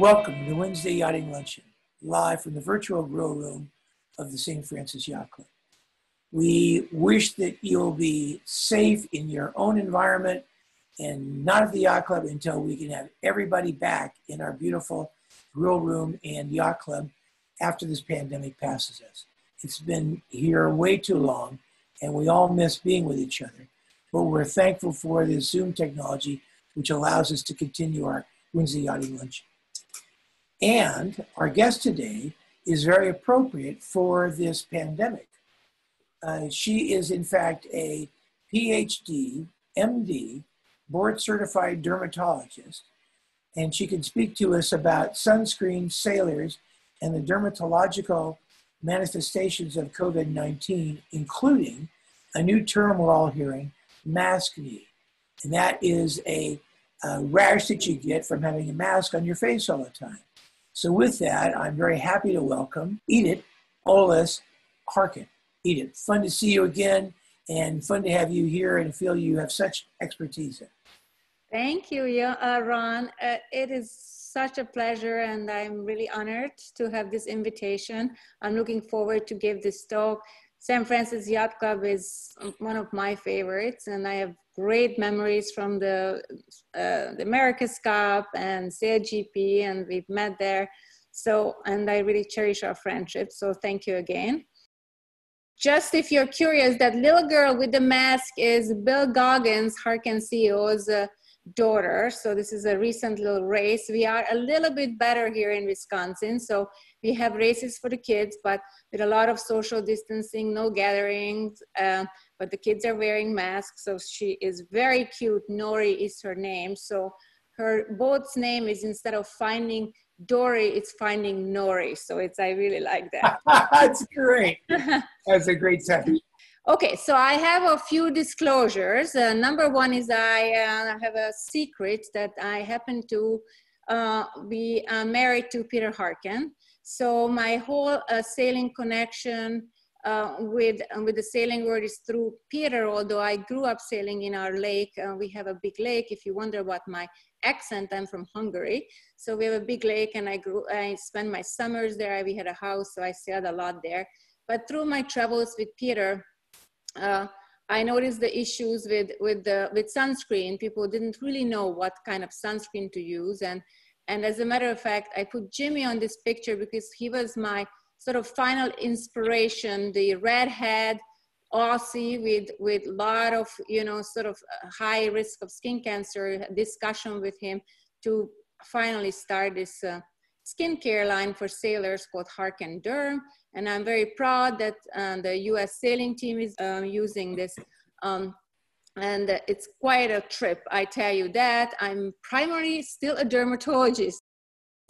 Welcome to Wednesday Yachting Luncheon, live from the virtual grill room of the St. Francis Yacht Club. We wish that you'll be safe in your own environment and not at the yacht club until we can have everybody back in our beautiful grill room and yacht club after this pandemic passes us. It's been here way too long and we all miss being with each other. But we're thankful for the Zoom technology, which allows us to continue our Wednesday yachting luncheon. And our guest today is very appropriate for this pandemic. Uh, she is, in fact, a PhD, MD, board certified dermatologist, and she can speak to us about sunscreen, sailors, and the dermatological manifestations of COVID 19, including a new term we're all hearing maskne. And that is a, a rash that you get from having a mask on your face all the time. So, with that, I'm very happy to welcome Edith Olasz Harken. Edith, fun to see you again and fun to have you here and feel you have such expertise in. Thank you, uh, Ron. Uh, it is such a pleasure and I'm really honored to have this invitation. I'm looking forward to give this talk. St. Francis Yacht Club is one of my favorites and I have great memories from the, uh, the America's Cup and SailGP and we've met there. So, and I really cherish our friendship. So thank you again. Just if you're curious, that little girl with the mask is Bill Goggins, Harken CEO's uh, daughter. So this is a recent little race. We are a little bit better here in Wisconsin. So we have races for the kids, but with a lot of social distancing, no gatherings. Uh, but the kids are wearing masks. So she is very cute. Nori is her name. So her boat's name is instead of finding Dory, it's finding Nori. So it's I really like that. That's great. That's a great sentence. Okay, so I have a few disclosures. Uh, number one is I uh, have a secret that I happen to uh, be uh, married to Peter Harken. So my whole uh, sailing connection uh, with with the sailing world is through Peter. Although I grew up sailing in our lake, we have a big lake. If you wonder what my accent, I'm from Hungary. So we have a big lake, and I grew. I spent my summers there. We had a house, so I sailed a lot there. But through my travels with Peter, uh, I noticed the issues with with the with sunscreen. People didn't really know what kind of sunscreen to use, and and as a matter of fact, I put Jimmy on this picture because he was my sort of final inspiration. The redhead Aussie with with lot of you know sort of high risk of skin cancer. Discussion with him to finally start this uh, skincare line for sailors called Harken Derm. And I'm very proud that uh, the US sailing team is uh, using this. Um, and it's quite a trip, I tell you that. I'm primarily still a dermatologist.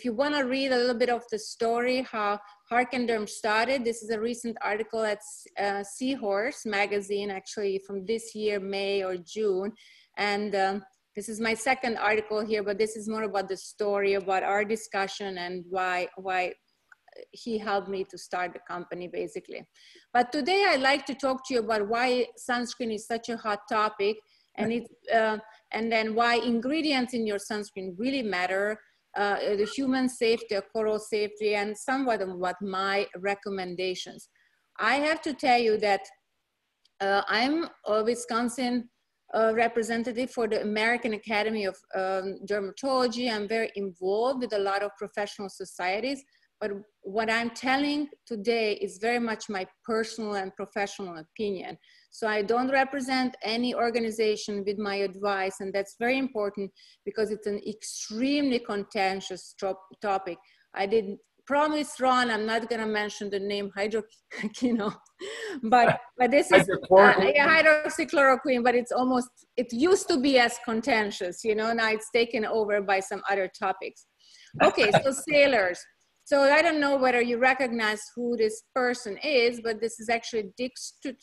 If you want to read a little bit of the story, how Harken Derm started, this is a recent article at uh, Seahorse magazine, actually from this year, May or June. And um, this is my second article here, but this is more about the story, about our discussion and why, why he helped me to start the company basically. But today I'd like to talk to you about why sunscreen is such a hot topic and it, uh, and then why ingredients in your sunscreen really matter, uh, the human safety, coral safety, and somewhat about my recommendations. I have to tell you that uh, I'm a Wisconsin uh, representative for the American Academy of um, Dermatology. I'm very involved with a lot of professional societies. But what I'm telling today is very much my personal and professional opinion. So I don't represent any organization with my advice, and that's very important because it's an extremely contentious topic. I did promise, Ron, I'm not going to mention the name hydroquinone, but but this is uh, yeah, hydroxychloroquine. But it's almost it used to be as contentious, you know. Now it's taken over by some other topics. Okay, so sailors. So I don't know whether you recognize who this person is, but this is actually Dick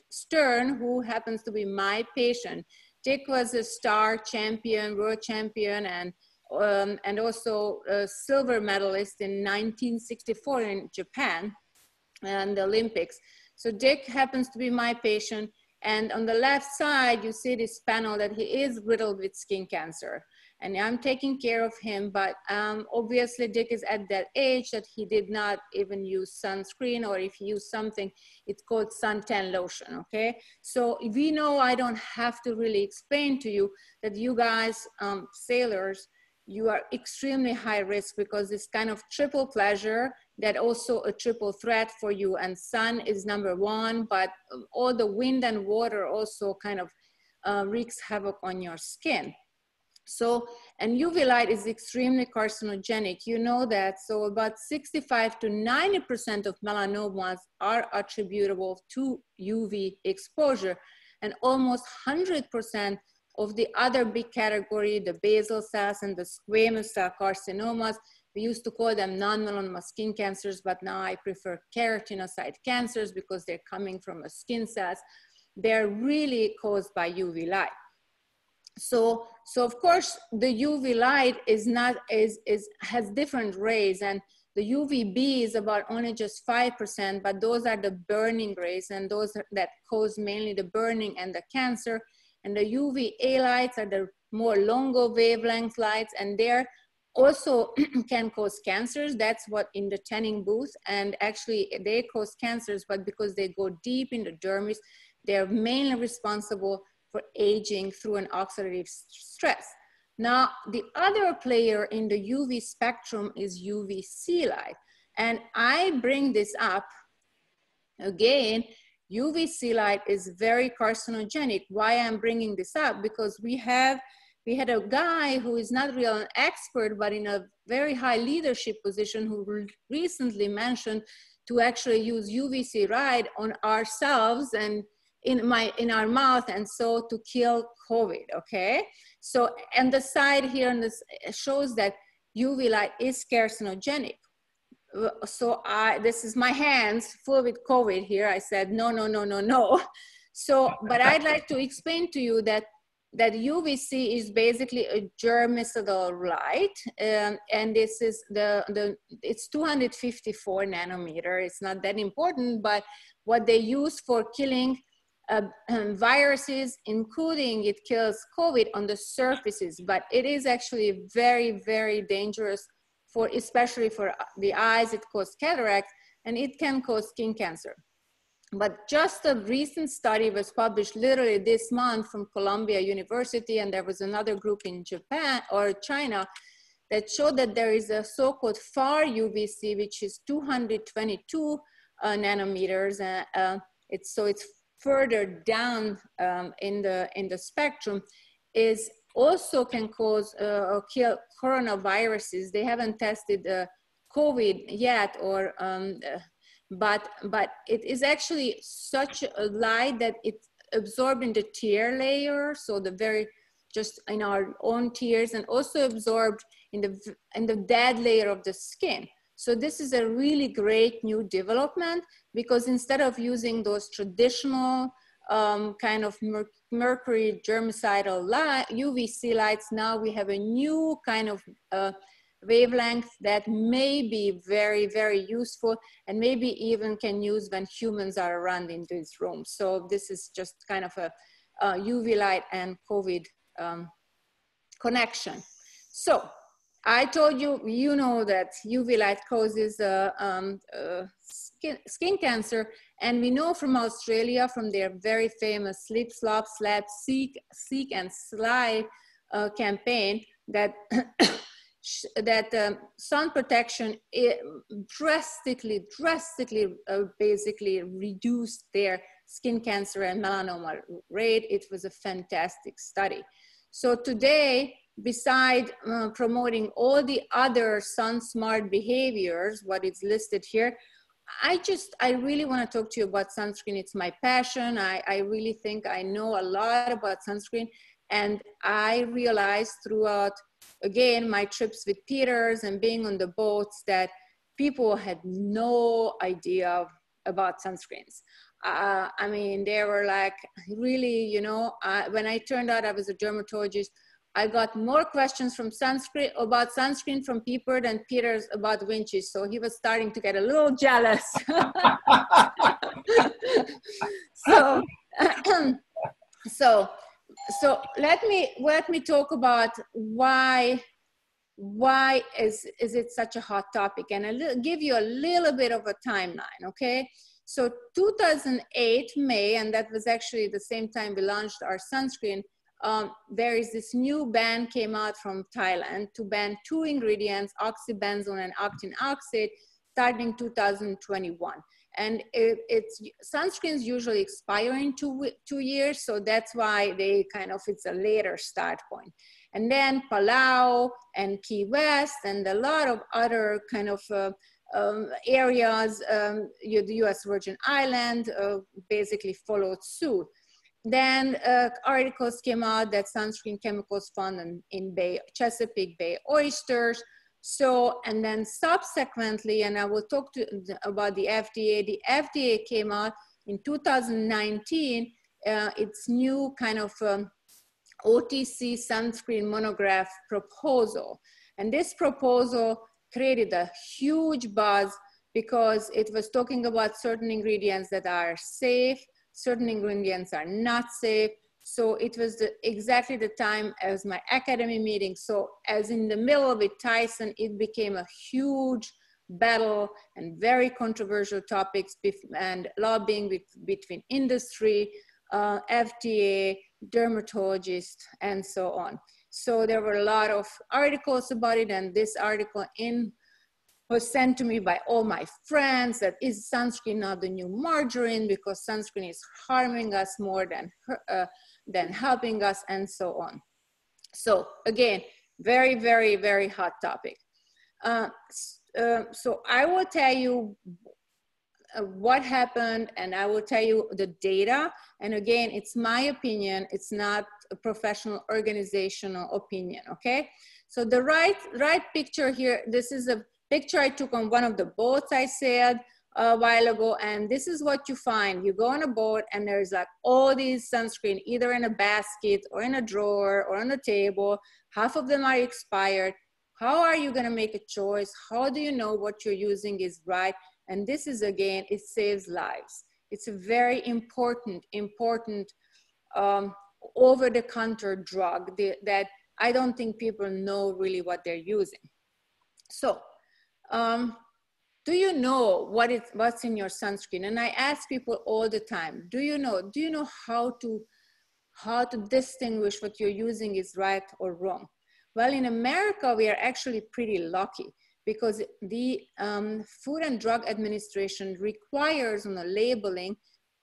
Stearns, who happens to be my patient. Dick was a star champion, world champion, and um, and also a silver medalist in 1964 in Japan and the Olympics. So Dick happens to be my patient. And on the left side, you see this panel that he is riddled with skin cancer. And I'm taking care of him. But um, obviously, Dick is at that age that he did not even use sunscreen, or if he used something, it's called suntan lotion. Okay, so we know I don't have to really explain to you that you guys, um, sailors, you are extremely high risk because it's kind of triple pleasure that also a triple threat for you and sun is number one but all the wind and water also kind of uh, wreaks havoc on your skin so, and UV light is extremely carcinogenic. You know that. So about 65 to 90% of melanomas are attributable to UV exposure and almost 100% of the other big category, the basal cells and the squamous cell carcinomas, we used to call them non-melanoma skin cancers, but now I prefer keratinocyte cancers because they're coming from a skin cells. They're really caused by UV light so so of course the uv light is not is is has different rays and the uvb is about only just 5% but those are the burning rays and those that cause mainly the burning and the cancer. And the uva lights are the more longer wavelength lights and they're also can cause cancers. That's what in the tanning booth and actually they cause cancers but because they go deep in the dermis they're mainly responsible for aging through an oxidative stress. Now, the other player in the UV spectrum is UVC light. And I bring this up again, UVC light is very carcinogenic. Why I'm bringing this up? Because we have, we had a guy who is not real an expert, but in a very high leadership position who recently mentioned to actually use UVC light on ourselves and in my in our mouth and so to kill covid okay? So and the side here this shows that uv light is carcinogenic. So i this is my hands full with covid here. I said no no no no no. So but i'd like to explain to you that that UVC is basically a germicidal light, um, and this is the the it's 254 nanometer. It's not that important, but what they use for killing uh, viruses, including it kills COVID on the surfaces, but it is actually very, very dangerous for, especially for the eyes, it causes cataract and it can cause skin cancer. But just a recent study was published literally this month from Columbia University, and there was another group in Japan or China that showed that there is a so-called far UVC, which is 222 uh, nanometers. Uh, uh, it's, so it's further down um, in, the, in the spectrum is also can cause uh, or kill coronaviruses. They haven't tested uh, COVID yet, or um, uh, but but it is actually such a light that it's absorbed in the tear layer, so the very just in our own tears, and also absorbed in the in the dead layer of the skin. So this is a really great new development because instead of using those traditional um, kind of mer mercury germicidal light, UVC lights, now we have a new kind of uh, wavelength that may be very, very useful and maybe even can use when humans are around in these rooms. So this is just kind of a, a UV light and COVID um, connection. So I told you, you know that UV light causes uh, um, uh, skin, skin cancer. And we know from Australia, from their very famous Slip, Slop, Slap, Seek, Seek and Slide uh, campaign, that that um, sun protection drastically, drastically, uh, basically reduced their skin cancer and melanoma rate. It was a fantastic study. So today, beside uh, promoting all the other sun smart behaviors, what is listed here, I just, I really want to talk to you about sunscreen. It's my passion. I, I really think I know a lot about sunscreen. And I realized throughout, again, my trips with Peters and being on the boats that people had no idea about sunscreens. Uh, I mean, they were like, really, you know, uh, when I turned out I was a dermatologist, I got more questions from sunscreen about sunscreen from Peter than Peter's about winches. So he was starting to get a little jealous. so, so so let me let me talk about why why is is it such a hot topic and i'll give you a little bit of a timeline okay so 2008 may and that was actually the same time we launched our sunscreen um, there is this new ban came out from thailand to ban two ingredients oxybenzone and octinoxate starting 2021 and it, it's sunscreens usually expire in two two years so that's why they kind of it's a later start point. point and then palau and key west and a lot of other kind of uh, um, areas um, the us virgin island uh, basically followed suit then uh, articles came out that sunscreen chemicals found in, in bay chesapeake bay oysters so, and then subsequently, and I will talk to, about the FDA, the FDA came out in 2019, uh, its new kind of um, OTC sunscreen monograph proposal. And this proposal created a huge buzz because it was talking about certain ingredients that are safe, certain ingredients are not safe, so it was the, exactly the time as my academy meeting. So as in the middle of it, Tyson, it became a huge battle and very controversial topics and lobbying between industry, uh, FDA, dermatologists, and so on. So there were a lot of articles about it, and this article in was sent to me by all my friends that is sunscreen not the new margarine because sunscreen is harming us more than uh, than helping us and so on. So again, very, very, very hot topic. Uh, uh, so I will tell you uh, what happened and I will tell you the data. And again, it's my opinion. It's not a professional organizational opinion, okay? So the right, right picture here, this is a picture I took on one of the boats I sailed a while ago and this is what you find. You go on a boat and there's like all these sunscreen either in a basket or in a drawer or on a table. Half of them are expired. How are you going to make a choice? How do you know what you're using is right? And this is again it saves lives. It's a very important important um, over the counter drug that i don't think people know really what they're using. So um, do you know what is what's in your sunscreen? And i ask people all the time do you know do you know how to how to distinguish what you're using is right or wrong? Well in america we are actually pretty lucky because the um, food and drug administration requires on the labeling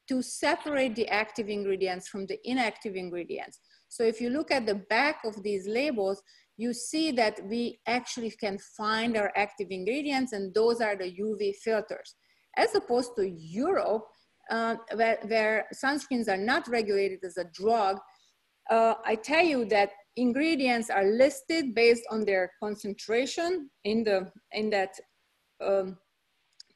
to separate the active ingredients from the inactive ingredients. So if you look at the back of these labels you see that we actually can find our active ingredients and those are the UV filters. As opposed to Europe, uh, where, where, sunscreens are not regulated as a drug, uh, I tell you that ingredients are listed based on their concentration in, the, in that um,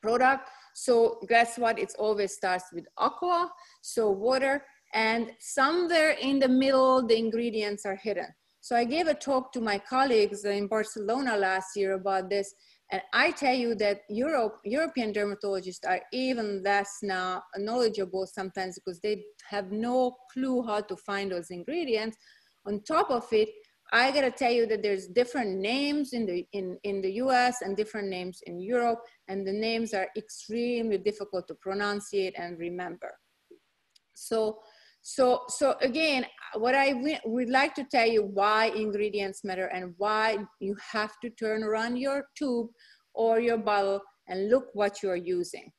product. So guess what? It always starts with aqua, so water, and somewhere in the middle, the ingredients are hidden. So I gave a talk to my colleagues in Barcelona last year about this. And I tell you that Europe, European dermatologists are even less now knowledgeable sometimes because they have no clue how to find those ingredients. On top of it, I gotta tell you that there's different names in the, in, in the US and different names in Europe, and the names are extremely difficult to pronunciate and remember. So so, so again, what I would like to tell you why ingredients matter and why you have to turn around your tube or your bottle and look what you're using.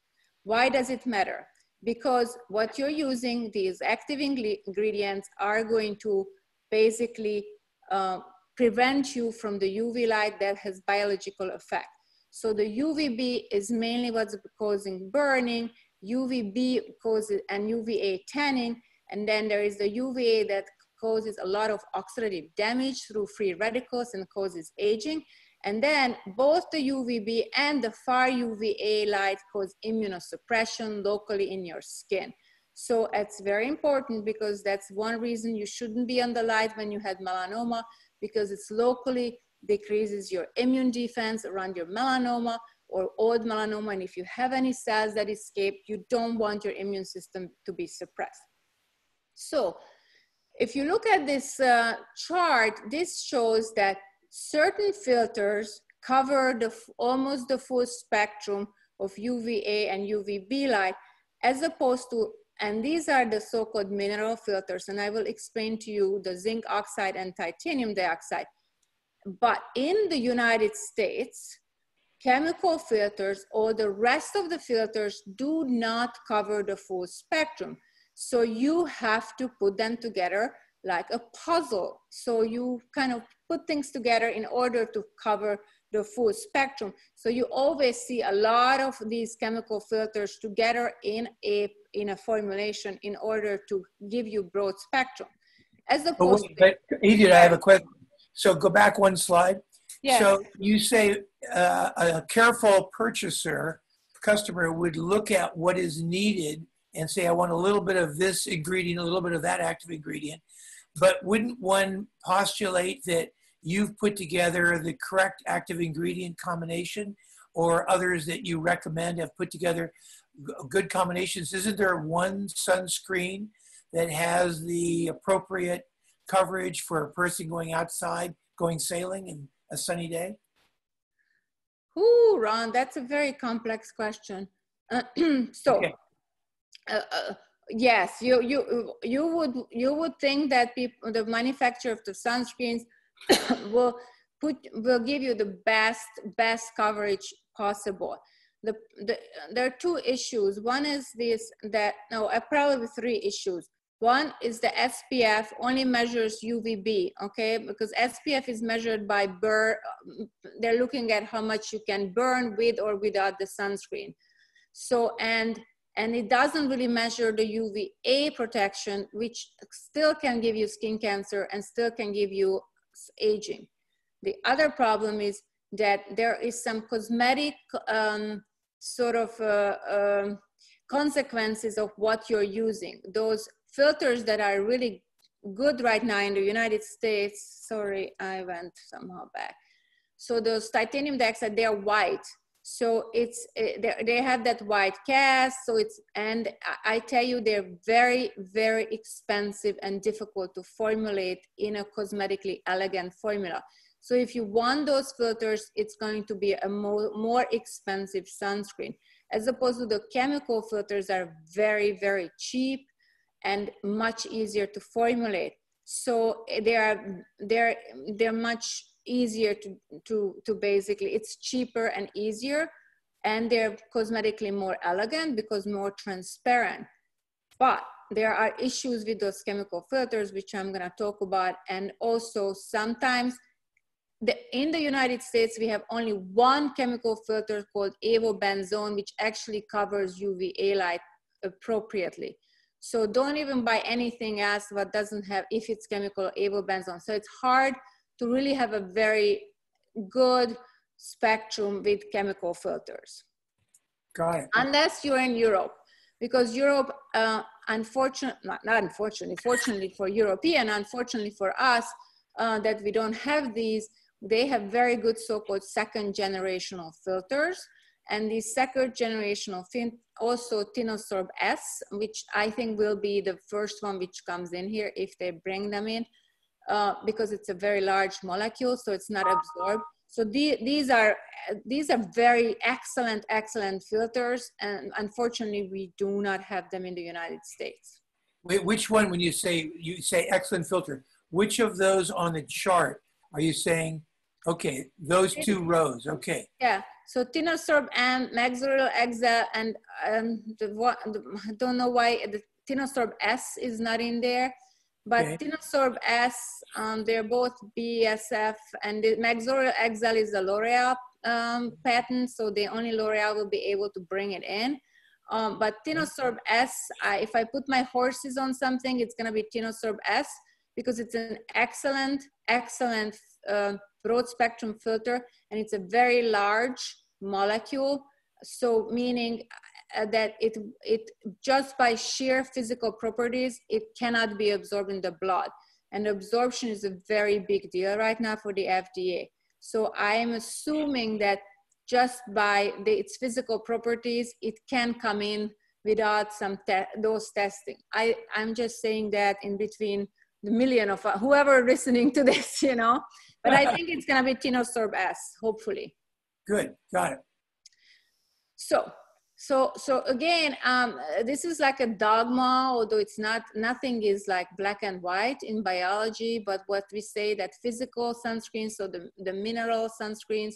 Why does it matter? Because what you're using, these active ingredients are going to basically uh, prevent you from the UV light that has biological effect. So the UVB is mainly what's causing burning, UVB causes and UVA tanning, and then there is the UVA that causes a lot of oxidative damage through free radicals and causes aging. And then both the UVB and the far UVA light cause immunosuppression locally in your skin. So it's very important because that's one reason you shouldn't be on the light when you had melanoma because it's locally decreases your immune defense around your melanoma or old melanoma. And if you have any cells that escape, you don't want your immune system to be suppressed. So if you look at this uh, chart, this shows that certain filters cover the almost the full spectrum of UVA and UVB light, as opposed to, and these are the so-called mineral filters, and I will explain to you the zinc oxide and titanium dioxide. But in the United States, chemical filters or the rest of the filters do not cover the full spectrum. So you have to put them together like a puzzle. So you kind of put things together in order to cover the full spectrum. So you always see a lot of these chemical filters together in a, in a formulation in order to give you broad spectrum. As opposed but but Edith, I have a question. So go back one slide. Yes. So you say uh, a careful purchaser, customer would look at what is needed and say, I want a little bit of this ingredient, a little bit of that active ingredient. But wouldn't one postulate that you've put together the correct active ingredient combination or others that you recommend have put together good combinations? Isn't there one sunscreen that has the appropriate coverage for a person going outside, going sailing in a sunny day? Ooh, Ron, that's a very complex question. Uh, so, okay. Uh, uh, yes, you you you would you would think that people, the manufacturer of the sunscreens will put will give you the best best coverage possible. The, the there are two issues. One is this that no, uh, probably three issues. One is the SPF only measures UVB, okay? Because SPF is measured by burn. They're looking at how much you can burn with or without the sunscreen. So and and it doesn't really measure the UVA protection, which still can give you skin cancer and still can give you aging. The other problem is that there is some cosmetic um, sort of uh, uh, consequences of what you're using. Those filters that are really good right now in the United States, sorry, I went somehow back. So those titanium dioxide, they're white so it's eh, they have that white cast so it's and i tell you they're very very expensive and difficult to formulate in a cosmetically elegant formula. So if you want those filters it's going to be a more, more expensive sunscreen as opposed to the chemical filters are very very cheap and much easier to formulate. So eh, they are they're they're much easier to, to, to basically, it's cheaper and easier and they're cosmetically more elegant because more transparent. But there are issues with those chemical filters, which I'm gonna talk about. And also sometimes the, in the United States, we have only one chemical filter called avobenzone, which actually covers UVA light appropriately. So don't even buy anything else that doesn't have, if it's chemical avobenzone. So it's hard to really have a very good spectrum with chemical filters. Got it. Unless you're in Europe, because Europe, uh, unfortunately, not, not unfortunately, fortunately for European, unfortunately for us, uh, that we don't have these, they have very good so-called second generational filters. And the second generational fin also Tinosorb S, which I think will be the first one which comes in here if they bring them in. Uh, because it's a very large molecule, so it's not absorbed. So the, these are these are very excellent, excellent filters, and unfortunately, we do not have them in the United States. Wait, which one, when you say you say excellent filter, which of those on the chart are you saying? Okay, those two rows. Okay. Yeah. So Tinosorb and Mexoryl XL and um, the, the, I don't know why the Tinosorb S is not in there. But okay. Tinosorb S, um, they're both BASF, and the Mexoryl XL is a L'Oreal um, patent, so the only L'Oreal will be able to bring it in. Um, but Tinosorb S, I, if I put my horses on something, it's gonna be Tinosorb S because it's an excellent, excellent uh, broad spectrum filter, and it's a very large molecule. So meaning uh, that it, it just by sheer physical properties, it cannot be absorbed in the blood. And absorption is a very big deal right now for the FDA. So I am assuming that just by the, its physical properties, it can come in without some te those testing. I, I'm just saying that in between the million of uh, whoever listening to this, you know. But I think it's gonna be Tinosorb S, hopefully. Good, got it. So, so, so again, um, this is like a dogma, although it's not, nothing is like black and white in biology, but what we say that physical sunscreens, so the, the mineral sunscreens,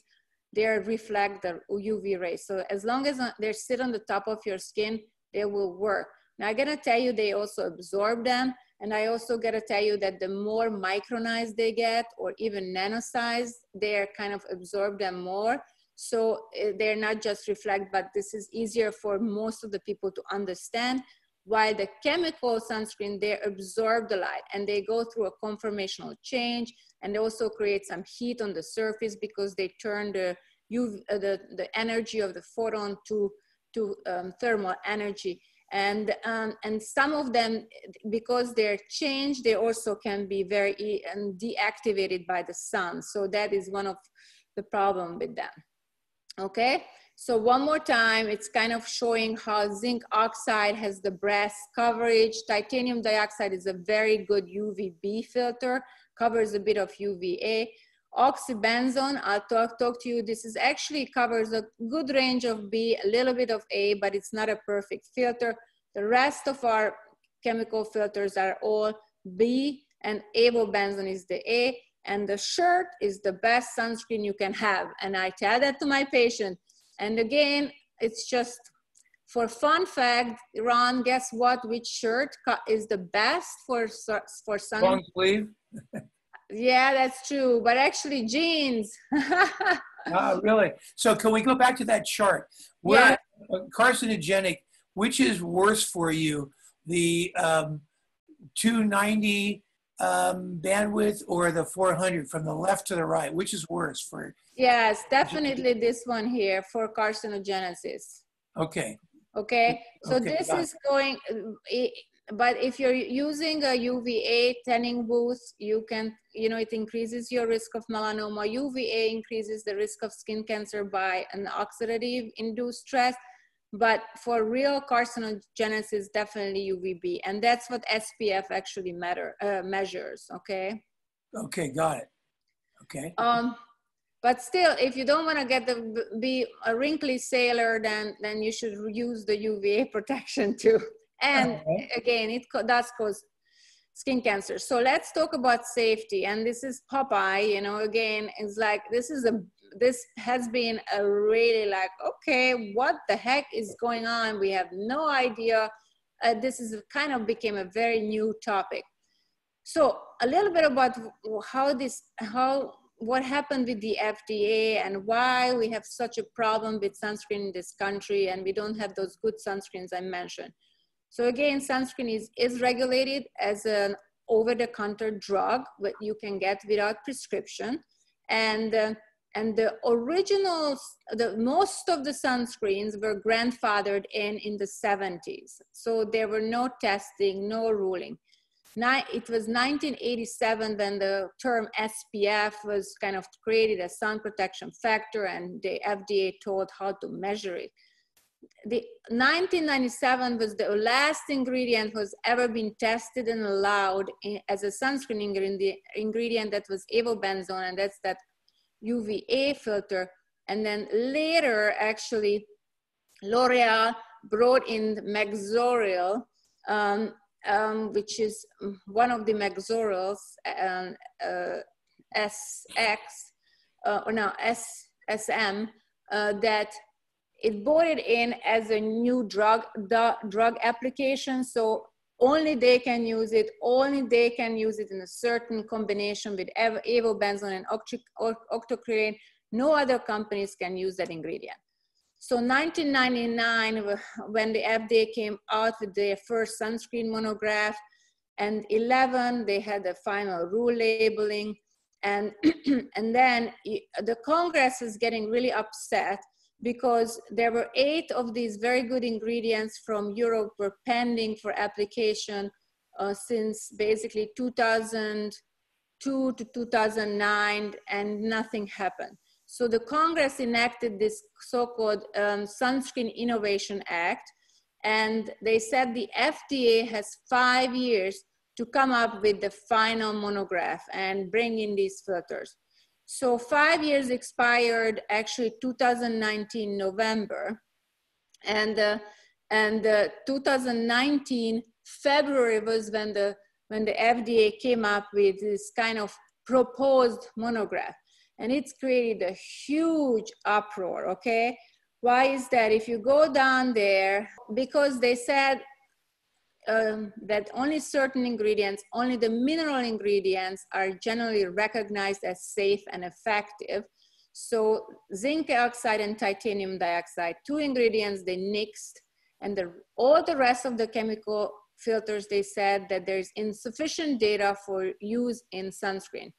they reflect the UV rays. So as long as uh, they sit on the top of your skin, they will work. Now I gotta tell you, they also absorb them. And I also gotta tell you that the more micronized they get or even nanosized, they're kind of absorb them more. So eh, they're not just reflect, but this is easier for most of the people to understand. While the chemical sunscreen, they absorb the light and they go through a conformational change and they also create some heat on the surface because they turn the UV, uh, the, the energy of the photon to, to um, thermal energy. And, um, and some of them, because they're changed, they also can be very um, deactivated by the sun. So that is one of the problem with them. Okay, so one more time, it's kind of showing how zinc oxide has the breast coverage. Titanium dioxide is a very good UVB filter, covers a bit of UVA. Oxybenzone, I'll talk, talk to you. This is actually covers a good range of B, a little bit of A, but it's not a perfect filter. The rest of our chemical filters are all B and avobenzone is the A and the shirt is the best sunscreen you can have. And I tell that to my patient. And again, it's just for fun fact, Ron, guess what? Which shirt is the best for for sun? Long sleeve. yeah, that's true. But actually, jeans. oh, really? So can we go back to that chart? Where yeah. carcinogenic? Which is worse for you? The um, 290 um, bandwidth or the 400 from the left to the right? Which is worse for? Yes, definitely this one here for carcinogenesis. Okay. Okay, so okay, this is going, but if you're using a UVA tanning booth, you can, you know, it increases your risk of melanoma. UVA increases the risk of skin cancer by an oxidative induced stress but for real carcinogenesis, definitely UVB. And that's what SPF actually matter, uh, measures, okay? Okay, got it. Okay. Um, but still, if you don't want to get the be a wrinkly sailor, then then you should use the UVA protection too. And okay. again, it does cause skin cancer. So let's talk about safety. And this is Popeye. You know, again, it's like this is a this has been a really like, okay, what the heck is going on? We have no idea. Uh, this is kind of became a very new topic. So a little bit about how this, how, what happened with the FDA and why we have such a problem with sunscreen in this country and we don't have those good sunscreens I mentioned. So again, sunscreen is, is regulated as an over-the-counter drug that you can get without prescription. And uh, and the original, the most of the sunscreens were grandfathered in in the 70s. So there were no testing, no ruling. Now, it was 1987 when the term SPF was kind of created as sun protection factor and the FDA told how to measure it. The 1997 was the last ingredient was ever been tested and allowed in, as a sunscreen ingredient, ingredient that was avobenzone, and that's that UVA filter. And then later, actually, L'Oreal brought in Mexoryl, um, um, which is one of the Mexoryls, um, uh, SX, uh, or now SSM, uh, that it brought it in as a new drug, drug application. So only they can use it, only they can use it in a certain combination with avobenzone and octocrylene. No other companies can use that ingredient. So 1999, when the FDA came out with their first sunscreen monograph, and 11, they had the final rule labeling. And, and then the Congress is getting really upset because there were eight of these very good ingredients from Europe were pending for application uh, since basically 2002 to 2009 and nothing happened. So the Congress enacted this so-called um, Sunscreen Innovation Act and they said the FDA has five years to come up with the final monograph and bring in these filters. So five years expired actually 2019 November, and uh, and uh, 2019 February was when the when the FDA came up with this kind of proposed monograph, and it's created a huge uproar. Okay, why is that? If you go down there, because they said um, that only certain ingredients, only the mineral ingredients are generally recognized as safe and effective. So zinc oxide and titanium dioxide, two ingredients they mixed, and the, all the rest of the chemical filters, they said that there's insufficient data for use in sunscreen.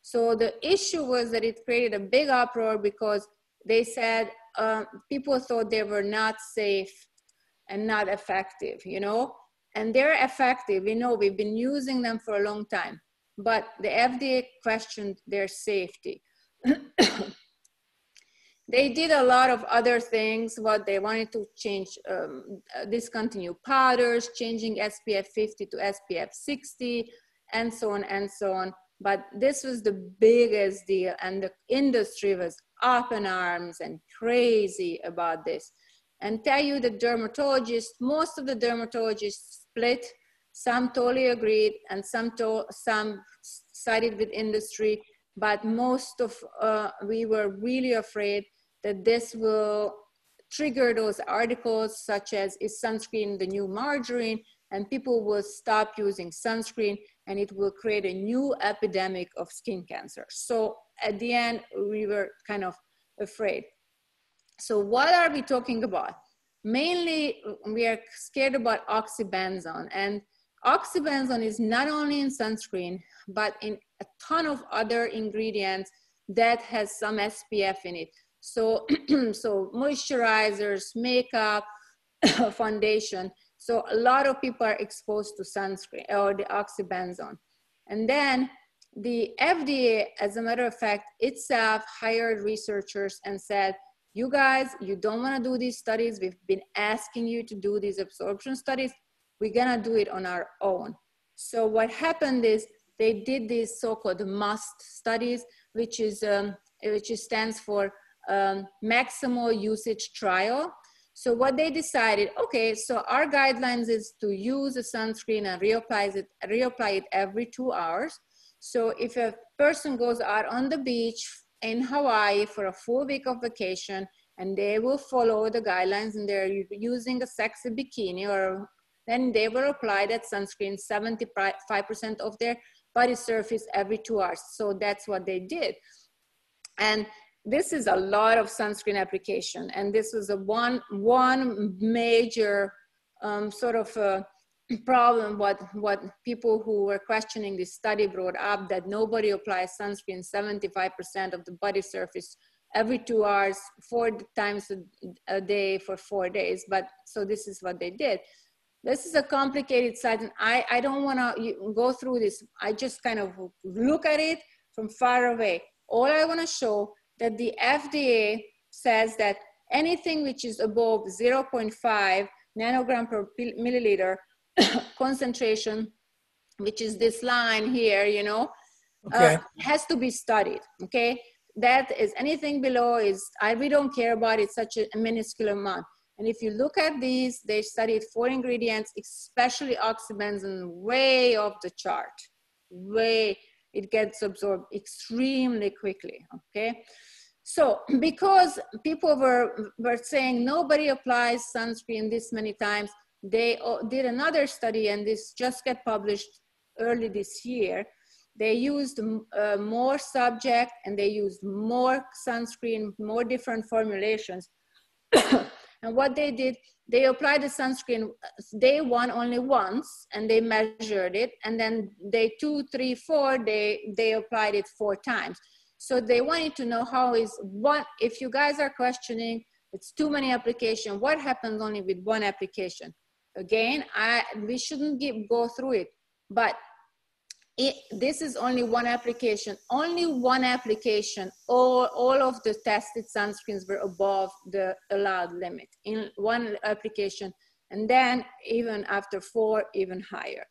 So the issue was that it created a big uproar because they said um, people thought they were not safe and not effective, you know? And they're effective. We know we've been using them for a long time, but the FDA questioned their safety. they did a lot of other things. What they wanted to change, um, discontinue powders, changing SPF 50 to SPF 60, and so on and so on. But this was the biggest deal, and the industry was up in arms and crazy about this and tell you the dermatologists, most of the dermatologists split. Some totally agreed and some, to, some sided with industry, but most of, uh, we were really afraid that this will trigger those articles such as is sunscreen the new margarine and people will stop using sunscreen and it will create a new epidemic of skin cancer. So at the end, we were kind of afraid. So what are we talking about? Mainly, we are scared about oxybenzone. And oxybenzone is not only in sunscreen, but in a ton of other ingredients that has some SPF in it. So, so moisturizers, makeup, foundation. So a lot of people are exposed to sunscreen or the oxybenzone. And then the FDA, as a matter of fact, itself hired researchers and said, you guys, you don't want to do these studies. We've been asking you to do these absorption studies. We're going to do it on our own. So what happened is they did these so-called MUST studies, which is um, which stands for um, maximal usage trial. So what they decided, okay, so our guidelines is to use a sunscreen and reapply it, reapply it every two hours. So if a person goes out on the beach in Hawaii for a full week of vacation and they will follow the guidelines and they're using a sexy bikini or then they will apply that sunscreen 75% of their body surface every two hours. So that's what they did. And this is a lot of sunscreen application. And this was a one, one major um, sort of problem what what people who were questioning this study brought up that nobody applies sunscreen 75% of the body surface every two hours four times a, day for four days but so this is what they did. This is a complicated site and i i don't want to go through this. I just kind of look at it from far away. All i want to show that the fda says that anything which is above 0.5 nanogram per milliliter concentration, which is this line here, you know, uh, okay. uh, has to be studied. Okay, that is anything below is I we don't care about it such a, minuscule amount. And if you look at these, they studied four ingredients, especially oxybenzone, way off the chart. Way it gets absorbed extremely quickly. Okay. So because people were, were saying nobody applies sunscreen this many times, they did another study and this just got published early this year. They used uh, more subject and they used more sunscreen, more different formulations. and what they did, they applied the sunscreen uh, day one only once and they measured it. And then day two, three, four, they, they applied it four times. So they wanted to know how is what, if you guys are questioning, it's too many application, what happens only with one application? Again, I we shouldn't give, go through it, but it, this is only one application. Only one application. All, all of the tested sunscreens were above the allowed limit in one application. And then even after four, even higher.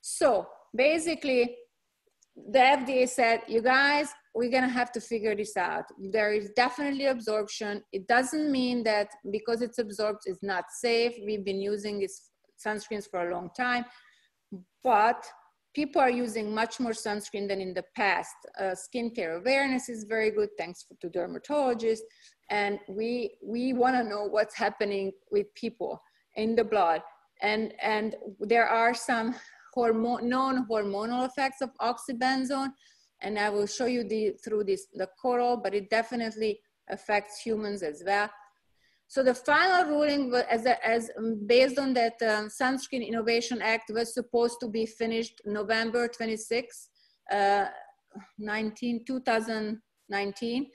So basically, the FDA said, you guys, we're gonna have to figure this out. There is definitely absorption. It doesn't mean that because it's absorbed, it's not safe. We've been using these sunscreens for a long time, but people are using much more sunscreen than in the past. Uh, skincare awareness is very good, thanks to dermatologists. And we, we wanna know what's happening with people in the blood. And, and there are some hormone, known hormonal effects of oxybenzone. And I will show you the, through this, the coral, but it definitely affects humans as well. So the final ruling as, a, as um, based on that um, Sunscreen Innovation Act was supposed to be finished November 26, uh, 19, 2019.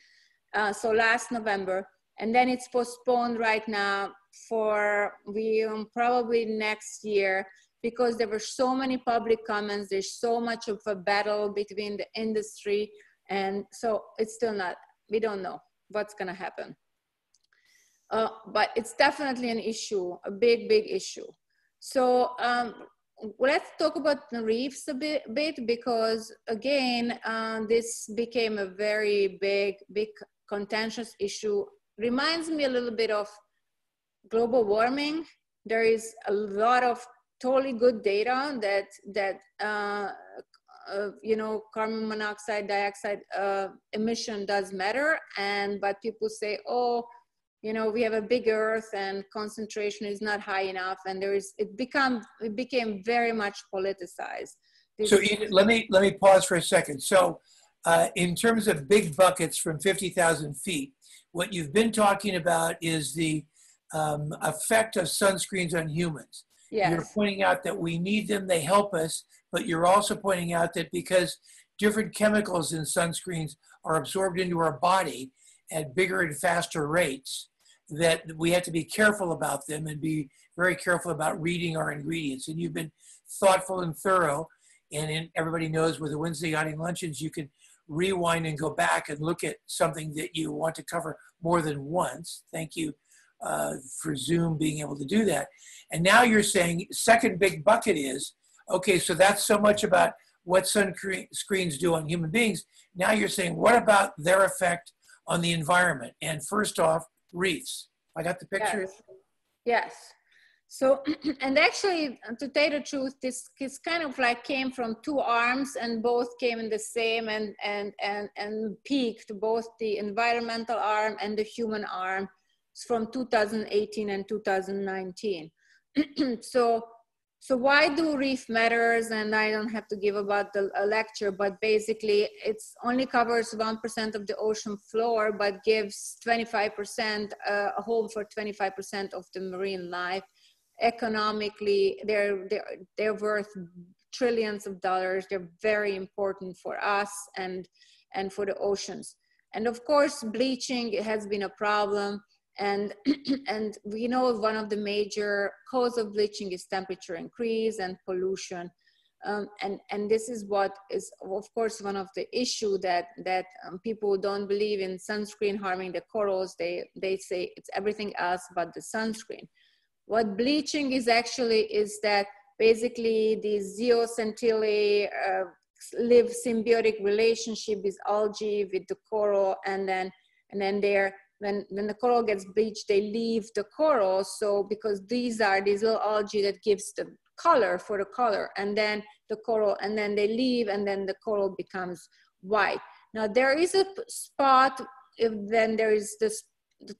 Uh, so last November. And then it's postponed right now for we um, probably next year because there were so many public comments. There's so much of a battle between the industry. And so it's still not, we don't know what's gonna happen. Uh, but it's definitely an issue, a big, big issue. So um, let's talk about the reefs a bit, bit because again, uh, this became a very big, big contentious issue. Reminds me a little bit of global warming. There is a lot of totally good data that that uh, uh, you know carbon monoxide dioxide uh, emission does matter. And but people say oh you know we have a big earth and concentration is not high enough. And there is it become it became very much politicized. This so let me let me pause for a second. So uh, in terms of big buckets from 50,000 feet what you've been talking about is the um, effect of sunscreens on humans Yes. You're pointing out that we need them, they help us, but you're also pointing out that because different chemicals in sunscreens are absorbed into our body at bigger and faster rates, that we have to be careful about them and be very careful about reading our ingredients. And you've been thoughtful and thorough. And in, everybody knows with the Wednesday yachting luncheons, you can rewind and go back and look at something that you want to cover more than once. Thank you uh, for Zoom being able to do that. And now you're saying second big bucket is okay. So that's so much about what sunscreens do on human beings. Now you're saying what about their effect on the environment? And first off, reefs. I got the picture. Yes. yes. So, and actually, to tell the truth, this, this kind of like came from two arms and both came in the same and, and, and, and peaked, both the environmental arm and the human arm from 2018 and 2019. so, so why do reef matters? And I don't have to give about the a lecture, but basically it's only covers 1% of the ocean floor, but gives 25%, uh, a home for 25% of the marine life. Economically, they're, they're, they're worth trillions of dollars. They're very important for us and, and for the oceans. And of course, bleaching has been a problem and and we know one of the major cause of bleaching is temperature increase and pollution. Um, and and this is what is of course one of the issue that that um, people don't believe in sunscreen harming the corals. They they say it's everything else but the sunscreen. What bleaching is actually is that basically the zooxanthellae uh, live symbiotic relationship with algae with the coral and then and then they're when, when the coral gets bleached, they leave the coral. So because these are these little algae that gives the color for the color and then the coral and then they leave and then the coral becomes white. Now there is a spot then there is this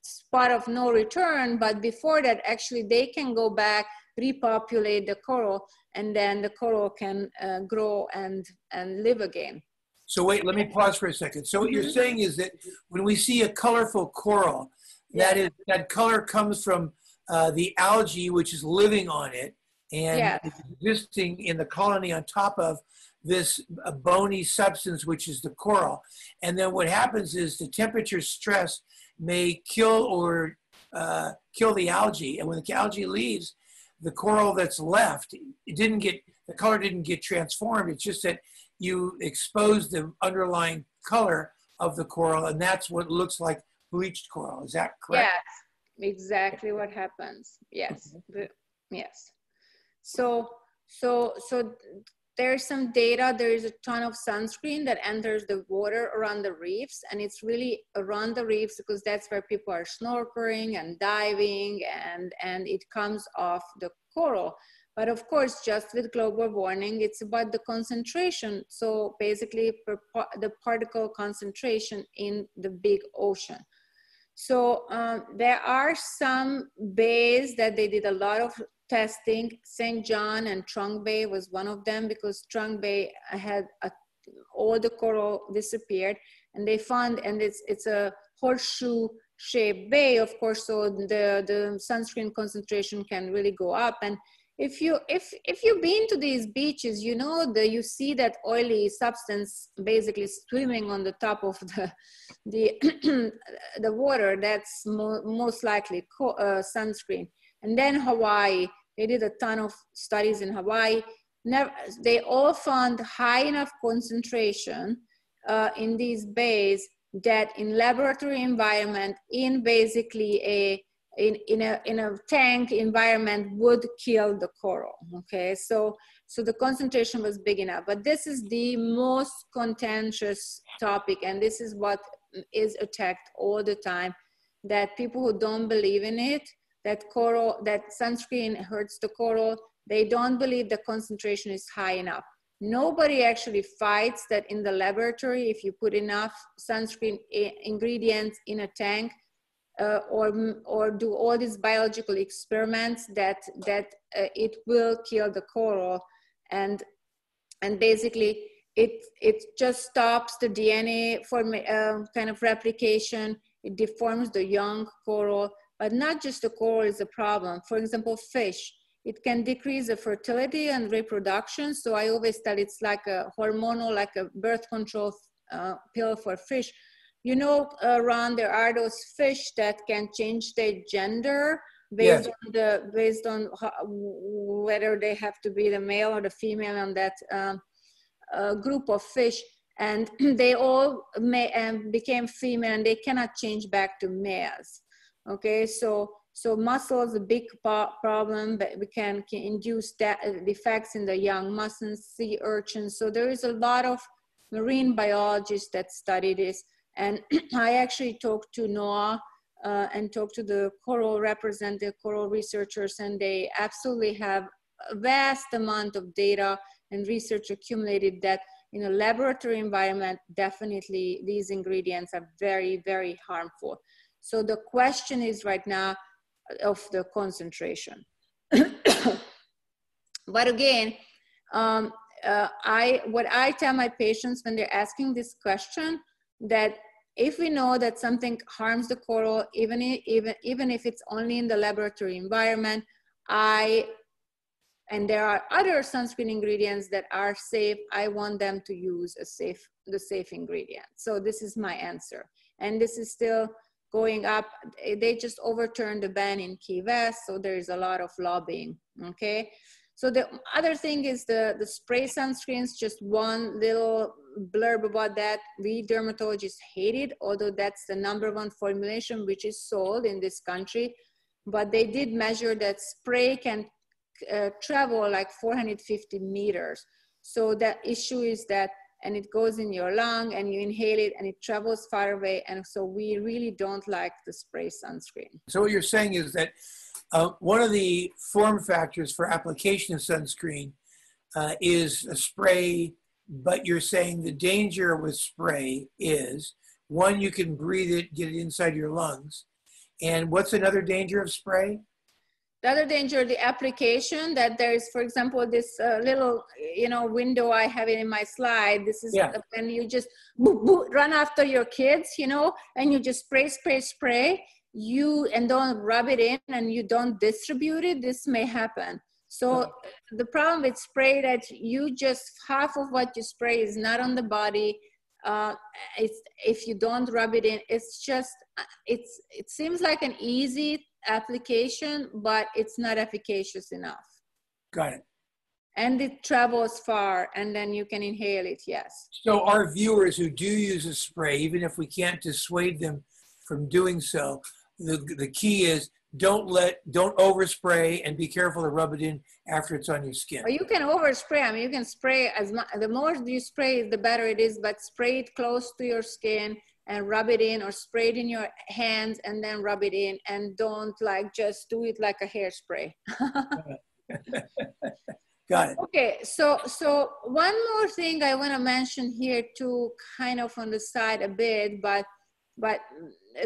spot of no return, but before that actually they can go back, repopulate the coral and then the coral can uh, grow and, and live again. So wait, let me pause for a second. So what you're mm-hmm. saying is that when we see a colorful coral, that is that color comes from uh, the algae which is living on it and yeah. existing in the colony on top of this uh, bony substance which is the coral. And then what happens is the temperature stress may kill or uh, kill the algae. And when the algae leaves, the coral that's left, it didn't get the color didn't get transformed. It's just that you expose the underlying color of the coral, and that's what looks like bleached coral. Is that correct? Yes, exactly what happens. Yes, yes. So, so, so there's some data. There is a ton of sunscreen that enters the water around the reefs, and it's really around the reefs because that's where people are snorkeling and diving, and and it comes off the coral. But of course, just with global warming, it's about the concentration. So basically, the particle concentration in the big ocean. So um, there are some bays that they did a lot of testing. St. John and Trunk Bay was one of them because Trunk Bay had a, all the coral disappeared, and they found, and it's it's a horseshoe shaped bay, of course, so the the sunscreen concentration can really go up and if you if if you've been to these beaches you know that you see that oily substance basically swimming on the top of the the the water. That's mo most likely uh, sunscreen. And then hawaii they did a ton of studies in hawaii. Never, they all found high enough concentration uh, in these bays that in laboratory environment in basically a in, in, a, in a tank environment would kill the coral, okay? So, so the concentration was big enough, but this is the most contentious topic and this is what is attacked all the time, that people who don't believe in it, that coral, that sunscreen hurts the coral, they don't believe the concentration is high enough. Nobody actually fights that in the laboratory, if you put enough sunscreen eh, ingredients in a tank, uh, or or do all these biological experiments that that uh, it will kill the coral. And and basically it it just stops the DNA form uh, kind of replication. It deforms the young coral. But not just the coral is a problem. For example fish. It can decrease the fertility and reproduction. So I always tell it's like a hormonal like a birth control uh, pill for fish you know, uh, Ron, there are those fish that can change their gender based yes. on the based on how, whether they have to be the male or the female on that um, uh, group of fish, and they all may, um, became female and they cannot change back to males. Okay, so so muscle is a big problem, but we can, can induce that uh, defects in the young mussels, sea urchins. So there is a lot of marine biologists that study this. And I actually talked to NOAA uh, and talked to the coral representative, coral researchers, and they absolutely have a vast amount of data and research accumulated that in a laboratory environment, definitely these ingredients are very, very harmful. So the question is right now of the concentration. but again, um, uh, I, what I tell my patients when they're asking this question, that if we know that something harms the coral, even even, even if it's only in the laboratory environment, I, and there are other sunscreen ingredients that are safe, I want them to use a safe, the safe ingredient. So this is my answer. And this is still going up. They just overturned the ban in Key West, so there is a lot of lobbying, okay? So the other thing is the, the spray sunscreens, just one little blurb about that. We dermatologists hate it, although that's the number one formulation which is sold in this country. But they did measure that spray can uh, travel like 450 meters. So the issue is that, and it goes in your lung and you inhale it and it travels far away. And so we really don't like the spray sunscreen. So what you're saying is that uh, one of the form factors for application of sunscreen uh, is a spray but you're saying the danger with spray is one, you can breathe it, get it inside your lungs. And what's another danger of spray? The other danger, the application that there's, for example, this uh, little, you know, window I have it in my slide. This is yeah. when you just boop, boop, run after your kids, you know, and you just spray, spray, spray. You and don't rub it in and you don't distribute it. This may happen. So the problem with spray that you just half of what you spray is not on the body. Uh, it's if you don't rub it in, it's just it's it seems like an easy application, but it's not efficacious enough. Got it. And it travels far, and then you can inhale it. Yes. So our viewers who do use a spray, even if we can't dissuade them from doing so, the the key is don't let don't overspray and be careful to rub it in after it's on your skin. Or you can overspray. I mean, you can spray as much. The more you spray, the better it is. But spray it close to your skin and rub it in, or spray it in your hands and then rub it in. And don't like just do it like a hairspray. Got it. Okay, so so one more thing I want to mention here too, kind of on the side a bit, but but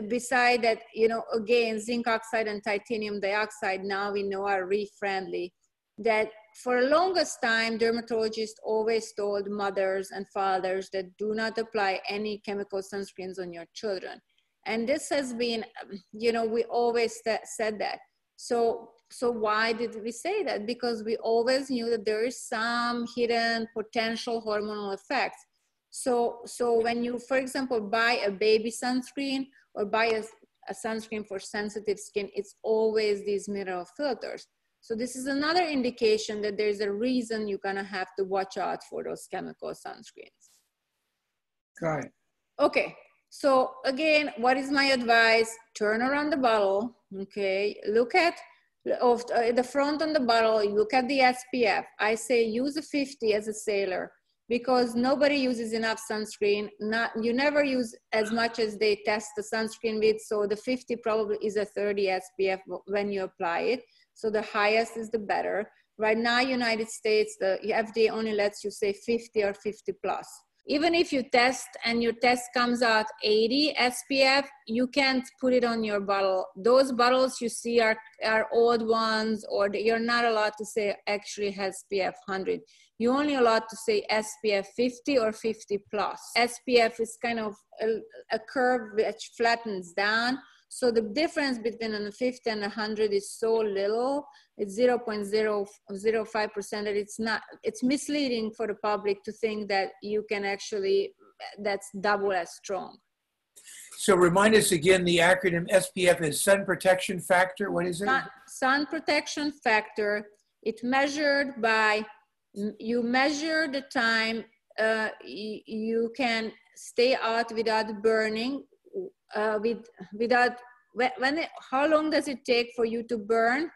beside that, you know, again, zinc oxide and titanium dioxide now we know are reef-friendly. That for the longest time, dermatologists always told mothers and fathers that do not apply any chemical sunscreens on your children. And this has been, you know, we always said that. So, so why did we say that? Because we always knew that there is some hidden potential hormonal effects. So, so when you, for example, buy a baby sunscreen or buy a, a sunscreen for sensitive skin, it's always these mineral filters. So this is another indication that there's a reason you're gonna have to watch out for those chemical sunscreens. Got it. Okay, so again, what is my advice? Turn around the bottle, okay? Look at of uh, the front on the bottle, look at the SPF. I say use a 50 as a sailor because nobody uses enough sunscreen. Not, you never use as much as they test the sunscreen with. So the 50 probably is a 30 SPF when you apply it. So the highest is the better. Right now, United States, the FDA only lets you say 50 or 50 plus even if you test and your test comes out 80 SPF, you can't put it on your bottle. Those bottles you see are, are old ones, or you're not allowed to say actually has SPF 100. You're only allowed to say SPF 50 or 50 plus. SPF is kind of a, a curve which flattens down. So the difference between a 50 and 100 is so little. It's 0.005% that it's not it's misleading for the public to think that you can actually that's double as strong. So remind us again the acronym spf is sun protection factor. What is it? Sun, sun protection factor. It's measured by you measure the time uh, you can stay out without burning uh, with without when it, how long does it take for you to burn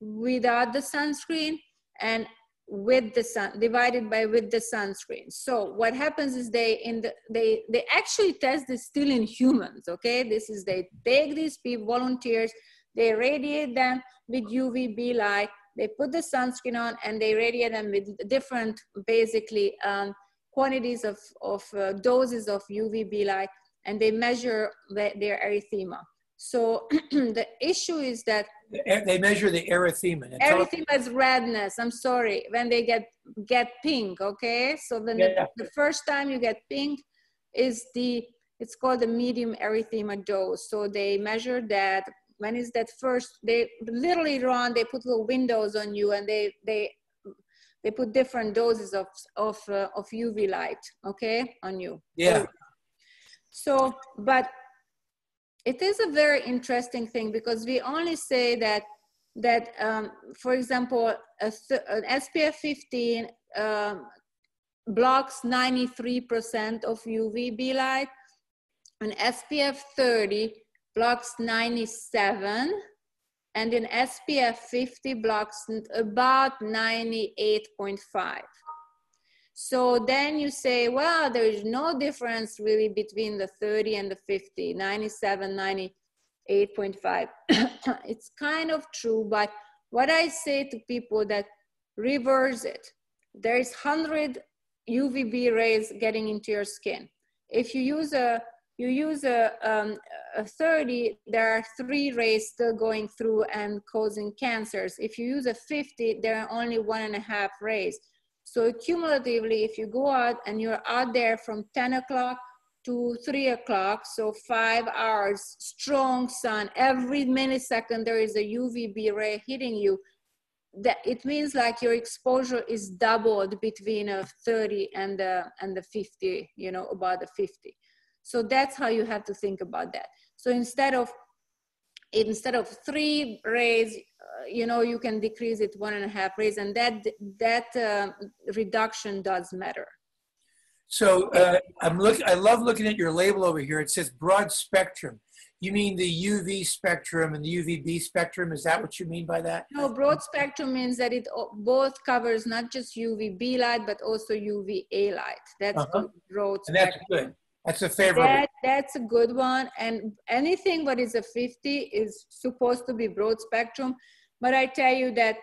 without the sunscreen and with the sun divided by with the sunscreen? So what happens is they in the they they actually test this still in humans okay? This is they take these people volunteers they radiate them with uvb light they put the sunscreen on and they radiate them with different basically um, quantities of of uh, doses of uvb light and they measure the, their erythema so the issue is that they measure the erythema. Erythema is redness. I'm sorry. When they get get pink, okay. So then yeah. the, the, first time you get pink is the it's called the medium erythema dose. So they measure that. When is that first? They literally run. They put little windows on you, and they they they put different doses of of uh, of UV light, okay, on you. Yeah. So, but it is a very interesting thing because we only say that that um, for example an spf 15 um, blocks 93% of uvb light an spf 30 blocks 97 and in spf 50 blocks about 98.5 so then you say, well, there is no difference really between the 30 and the 50, 97, 98.5. it's kind of true, but what I say to people that reverse it, there is 100 UVB rays getting into your skin. If you use a you use a, um, a 30, there are three rays still going through and causing cancers. If you use a 50, there are only one and a half rays. So cumulatively, if you go out and you're out there from 10 o'clock to 3 o'clock, so five hours, strong sun, every millisecond there is a UVB ray hitting you, that it means like your exposure is doubled between a 30 and the, and the 50, you know, about the 50. So that's how you have to think about that. So instead of instead of three rays, uh, you know, you can decrease it one and a half rays, and that that uh, reduction does matter. So uh, I'm look. I love looking at your label over here. It says broad spectrum. You mean the UV spectrum and the UVB spectrum? Is that what you mean by that? No, broad spectrum means that it both covers not just UVB light, but also UVA light. That's uh-huh. broad and that's good. That's a favorable. That, that's a good one. And anything but is a 50 is supposed to be broad spectrum. But I tell you that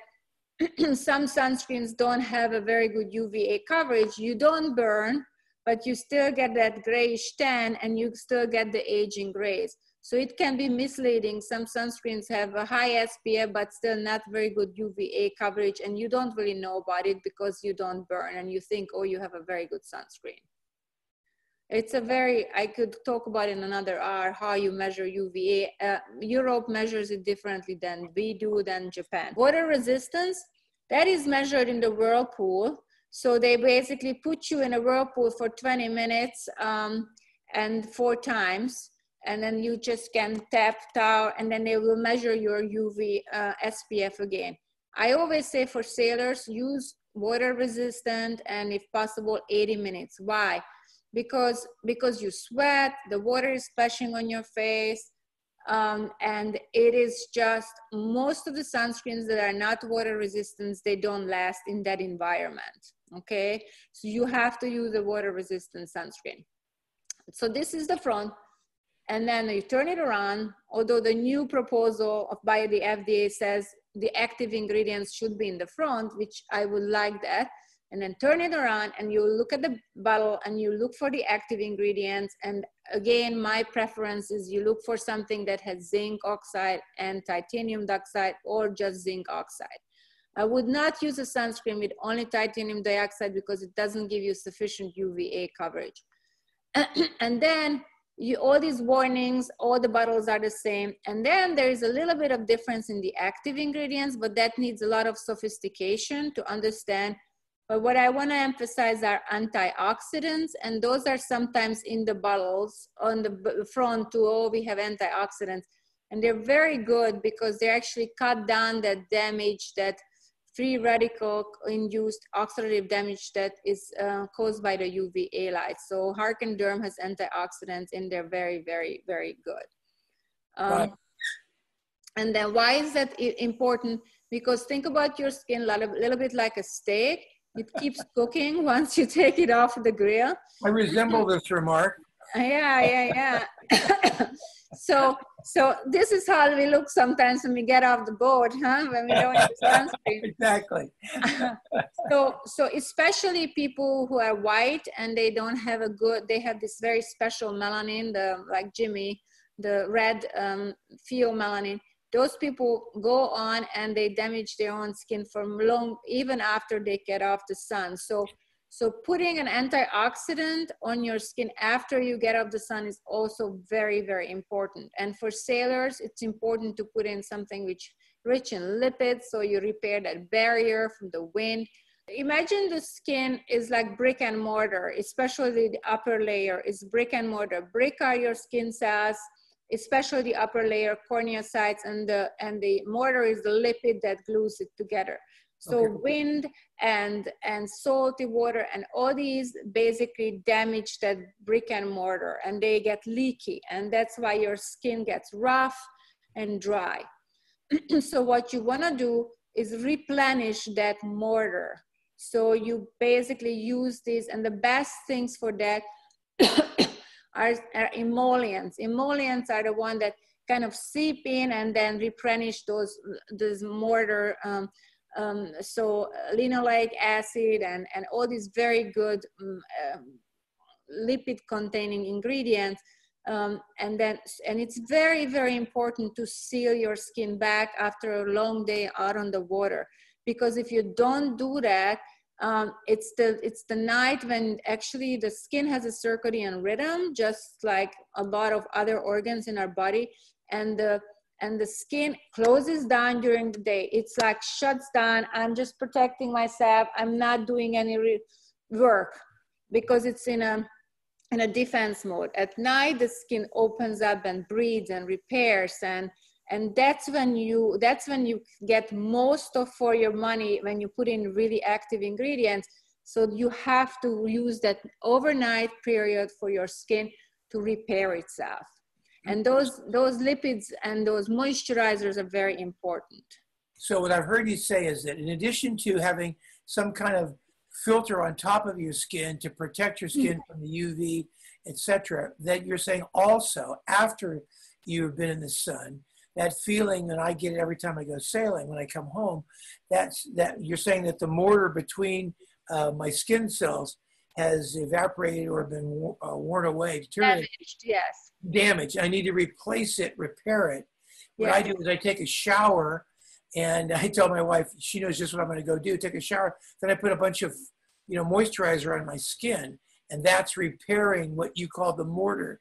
some sunscreens don't have a very good UVA coverage. You don't burn, but you still get that grayish tan and you still get the aging grays. So it can be misleading. Some sunscreens have a high SPF, but still not very good UVA coverage. And you don't really know about it because you don't burn and you think, oh, you have a very good sunscreen. It's a very, I could talk about in another hour how you measure UVA. Uh, Europe measures it differently than we do than Japan. Water resistance, that is measured in the whirlpool. So they basically put you in a whirlpool for 20 minutes um, and four times and then you just can tap tau and then they will measure your UV uh, SPF again. I always say for sailors, use water resistant and if possible 80 minutes. Why? Because, because you sweat, the water is splashing on your face, um, and it is just most of the sunscreens that are not water resistant, they don't last in that environment. Okay, so you have to use a water resistant sunscreen. So this is the front and then you turn it around, although the new proposal of by the FDA says the active ingredients should be in the front, which I would like that. And then turn it around and you look at the bottle and you look for the active ingredients. And again, my preference is you look for something that has zinc oxide and titanium dioxide or just zinc oxide. I would not use a sunscreen with only titanium dioxide because it doesn't give you sufficient UVA coverage. and then you, all these warnings, all the bottles are the same. And then there is a little bit of difference in the active ingredients, but that needs a lot of sophistication to understand. But what I want to emphasize are antioxidants, and those are sometimes in the bottles on the front too. Oh, we have antioxidants. And they're very good because they actually cut down that damage that free radical induced oxidative damage that is uh, caused by the UVA light. So Harken Derm has antioxidants and they're very, very, very good. Um, right. And then why is that important? Because think about your skin a little, little bit like a steak. It keeps cooking once you take it off the grill. I resemble this remark. Yeah, yeah, yeah. so so this is how we look sometimes when we get off the boat huh when we don't use sunscreen exactly so so especially people who are white and they don't have a good they have this very special melanin the like jimmy the red um, pheomelanin those people go on and they damage their own skin for long even after they get off the sun so so putting an antioxidant on your skin after you get off the sun is also very, very important. And for sailors, it's important to put in something which rich in lipids, so you repair that barrier from the wind. Imagine the skin is like brick and mortar, especially the upper layer is brick and mortar. Brick are your skin cells, especially the upper layer corneocytes, and the and the mortar is the lipid that glues it together. So okay. wind and and salty water and all these basically damage that brick and mortar and they get leaky and that's why your skin gets rough and dry. so what you want to do is replenish that mortar. So you basically use this and the best things for that are, are emollients. Emollients are the one that kind of seep in and then replenish those those mortar um, um, so linoleic acid and, and all these very good um, um, lipid containing ingredients. Um, and then, and it's very, very important to seal your skin back after a long day out on the water. Because if you don't do that, um, it's the it's the night when actually the skin has a circadian rhythm, just like a lot of other organs in our body, and the and the skin closes down during the day. It's like shuts down. I'm just protecting myself. I'm not doing any work because it's in a in a defense mode. At night, the skin opens up and breathes and repairs and and that's when you that's when you get most of for your money when you put in really active ingredients. So you have to use that overnight period for your skin to repair itself. And those, those lipids and those moisturizers are very important. So what I've heard you say is that in addition to having some kind of filter on top of your skin to protect your skin mm. from the UV, etc., that you're saying also after you've been in the sun, that feeling that I get every time I go sailing when I come home, that's that you're saying that the mortar between uh, my skin cells has evaporated or been uh, worn away, deteriorated. Damaged, yes. Damaged. I need to replace it, repair it. What yes. I do is I take a shower and I tell my wife, she knows just what I'm going to go do, take a shower. Then I put a bunch of, you know, moisturizer on my skin and that's repairing what you call the mortar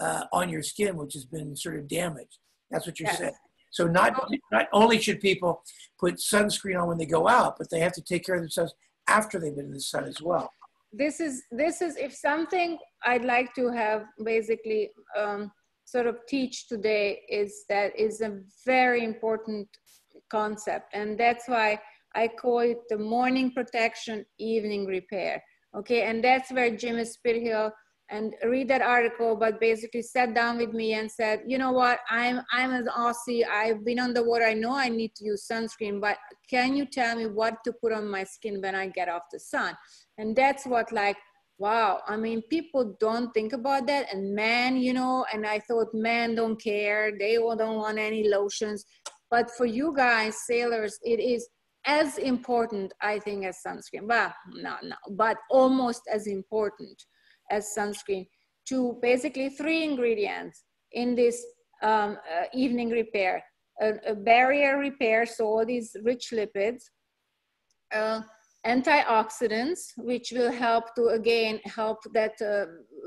uh, on your skin, which has been sort of damaged. That's what you're yes. saying. So not not only should people put sunscreen on when they go out, but they have to take care of themselves after they've been in the sun as well. This is this is if something I'd like to have basically um, sort of teach today is that is a very important concept, and that's why I call it the morning protection, evening repair. Okay, and that's where Jim Spithill and read that article, but basically sat down with me and said, you know what, I'm I'm an Aussie. I've been on the water. I know I need to use sunscreen, but can you tell me what to put on my skin when I get off the sun? And that's what like, wow. I mean, people don't think about that. And men, you know, and I thought men don't care. They don't want any lotions. But for you guys, sailors, it is as important, I think, as sunscreen. Well, no, no, but almost as important as sunscreen to basically three ingredients in this um, uh, evening repair. A, a, barrier repair, so all these rich lipids, uh, antioxidants, which will help to again help that uh,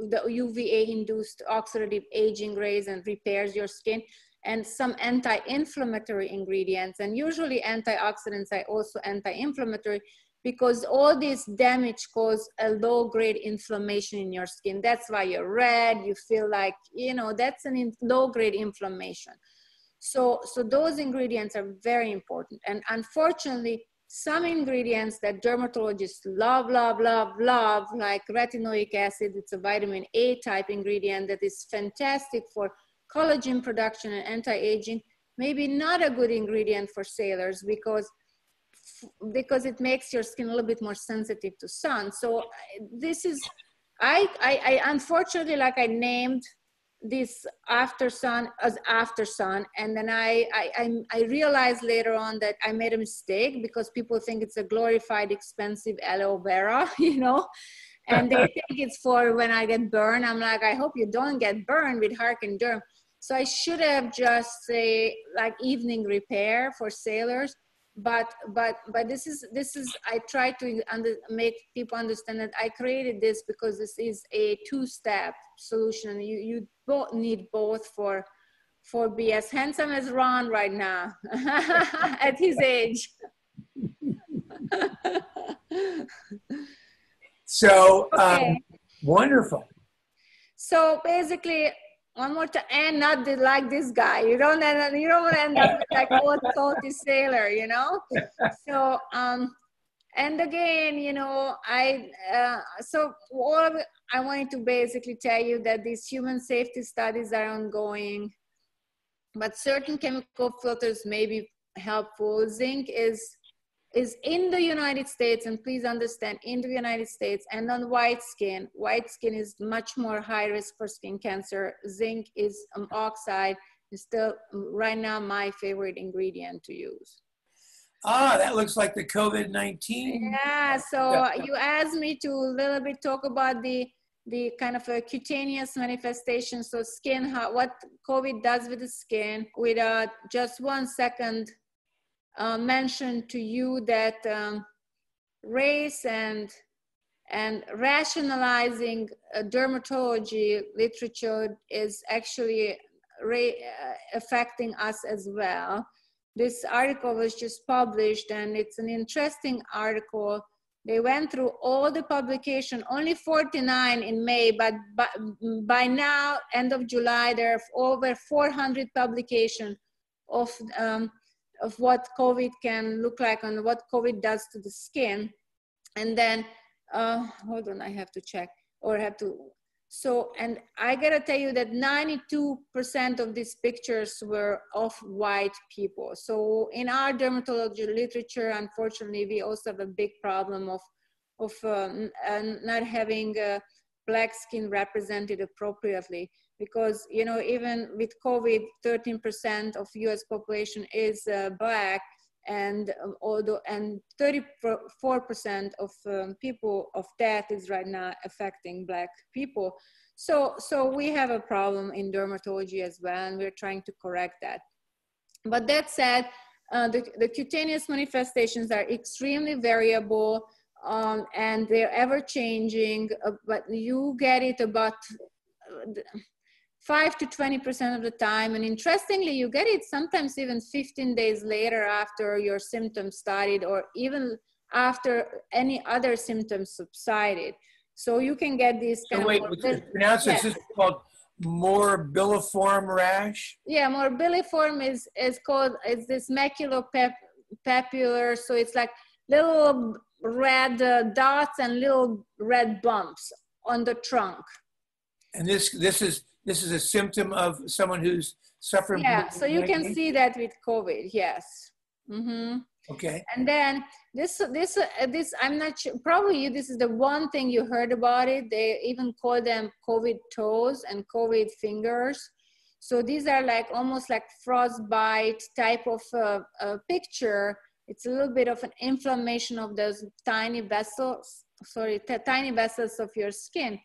the UVA induced oxidative aging rays and repairs your skin, and some anti-inflammatory ingredients. And usually antioxidants are also anti-inflammatory because all this damage cause a low grade inflammation in your skin. That's why you're red, you feel like, you know, that's an in low grade inflammation. So, so those ingredients are very important. And unfortunately, some ingredients that dermatologists love, love, love, love, like retinoic acid, it's a vitamin A type ingredient that is fantastic for collagen production and anti-aging, maybe not a good ingredient for sailors because because it makes your skin a little bit more sensitive to sun. So this is, I, I, I unfortunately, like I named this after sun as after sun and then I, I i realized later on that i made a mistake because people think it's a glorified expensive aloe vera you know? And they think it's for when i get burned. I'm like i hope you don't get burned with Harken Derm so i should have just say like evening repair for sailors but but but this is this is i try to under, make people understand that i created this because this is a two-step solution you you both need both for for be as handsome as ron right now at his age so okay. um, wonderful so basically one more time. And not the, like this guy. You don't end, you don't want to end up like old salty sailor you know? So um and again you know i uh, so all i wanted to basically tell you that these human safety studies are ongoing but certain chemical filters may be helpful. Zinc is is in the United States, and please understand, in the United States and on white skin, white skin is much more high risk for skin cancer. Zinc is um, oxide is still right now my favorite ingredient to use. Ah, that looks like the COVID-19. Yeah, so you asked me to a little bit talk about the the kind of a cutaneous manifestation. So skin, how, what COVID does with the skin without just one second uh, mentioned to you that um, race and and rationalizing uh, dermatology literature is actually uh, affecting us as well. This article was just published and it's an interesting article. They went through all the publication, only 49 in May, but by, by now, end of July, there are over 400 publications of um, of what COVID can look like and what COVID does to the skin. And then, uh, hold on, I have to check or have to. So, and I gotta tell you that 92% of these pictures were of white people. So in our dermatology literature, unfortunately, we also have a big problem of, of uh, not having uh, black skin represented appropriately because, you know, even with COVID, 13% of US population is uh, black and um, although and 34% of um, people of death is right now affecting black people. So so we have a problem in dermatology as well and we're trying to correct that. But that said uh, the, the cutaneous manifestations are extremely variable um, and they're ever changing uh, but you get it about uh, 5 to 20% of the time. And interestingly, you get it sometimes even 15 days later after your symptoms started or even after any other symptoms subsided. So you can get these kind so wait, of... Wait, pronounce yes. this is called morbilliform rash? Yeah, morbilliform is, is called, it's this maculopapular. So it's like little red uh, dots and little red bumps on the trunk. And this, this is this is a symptom of someone who's suffering. Yeah, so you can see that with COVID. Yes. Mm-hmm. Okay. And then this, this, uh, this. I'm not sure. Probably this is the one thing you heard about it. They even call them COVID toes and COVID fingers. So these are like almost like frostbite type of uh, uh, picture. It's a little bit of an inflammation of those tiny vessels. Sorry, t- tiny vessels of your skin.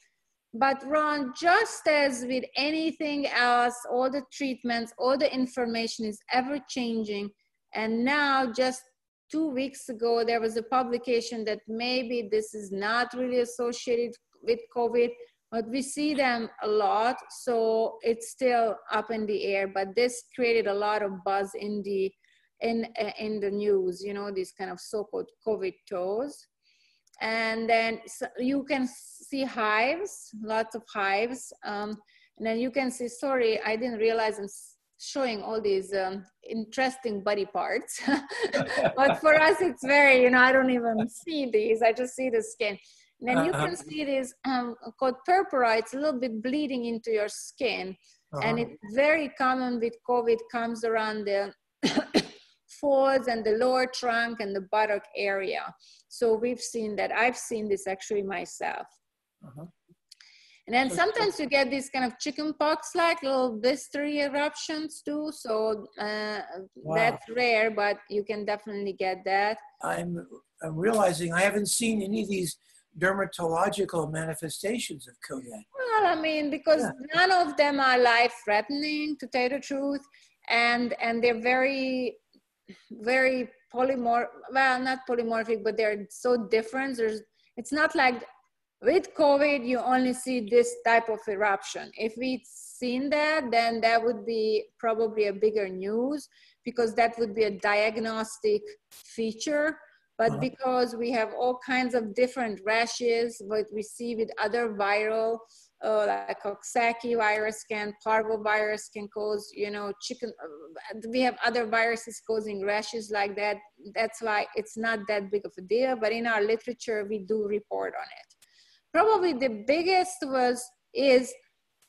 But Ron, just as with anything else, all the treatments, all the information is ever changing. And now, just two weeks ago, there was a publication that maybe this is not really associated with COVID, but we see them a lot. So it's still up in the air. But this created a lot of buzz in the in in the news. You know, these kind of so-called COVID toes and then you can see hives, lots of hives. Um, and then you can see, sorry, I didn't realize I'm showing all these um, interesting body parts. but for us, it's very, you know, I don't even see these, I just see the skin. And then you uh-huh. can see this um, called purpura, it's a little bit bleeding into your skin. Uh-huh. And it's very common with COVID, comes around the folds and the lower trunk and the buttock area. So we've seen that. I've seen this actually myself. Uh-huh. And then sometimes you get these kind of chicken pox like little blistery eruptions too. So uh, wow. that's rare, but you can definitely get that. I'm, I'm realizing I haven't seen any of these dermatological manifestations of COVID. Well, I mean, because yeah. none of them are life threatening, to tell the truth. And, and they're very very polymorph well not polymorphic but they're so different. There's it's not like with covid you only see this type of eruption. If we'd seen that then that would be probably a bigger news because that would be a diagnostic feature. But uh-huh. because we have all kinds of different rashes what we see with other viral uh, like Coxsackie virus can, parvovirus can cause, you know, chicken. Uh, we have other viruses causing rashes like that. That's why it's not that big of a deal. But in our literature, we do report on it. Probably the biggest was is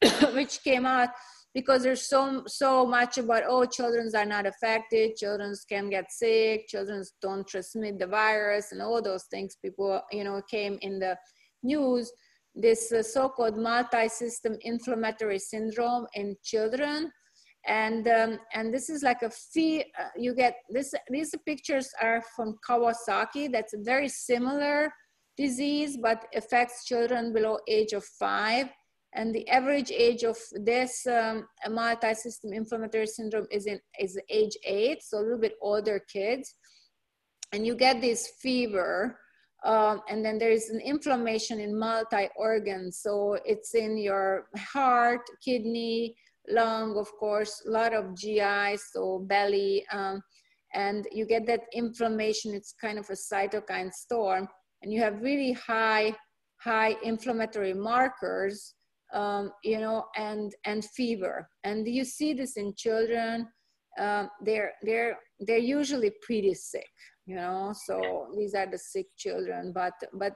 which came out because there's so so much about oh children are not affected children can get sick children don't transmit the virus and all those things people you know came in the news this uh, so-called multi-system inflammatory syndrome in children. And, um, and this is like a fee, uh, you get this, these pictures are from Kawasaki. That's a very similar disease, but affects children below age of five. And the average age of this um, multi-system inflammatory syndrome is in is age eight, so a little bit older kids. And you get this fever, um, and then there is an inflammation in multi-organs. So it's in your heart, kidney, lung, of course, a lot of GI, so belly. Um, and you get that inflammation. It's kind of a cytokine storm. And you have really high, high inflammatory markers, um, you know, and, and fever. And you see this in children. Um, they're, they're, they're usually pretty sick you know so these are the sick children but but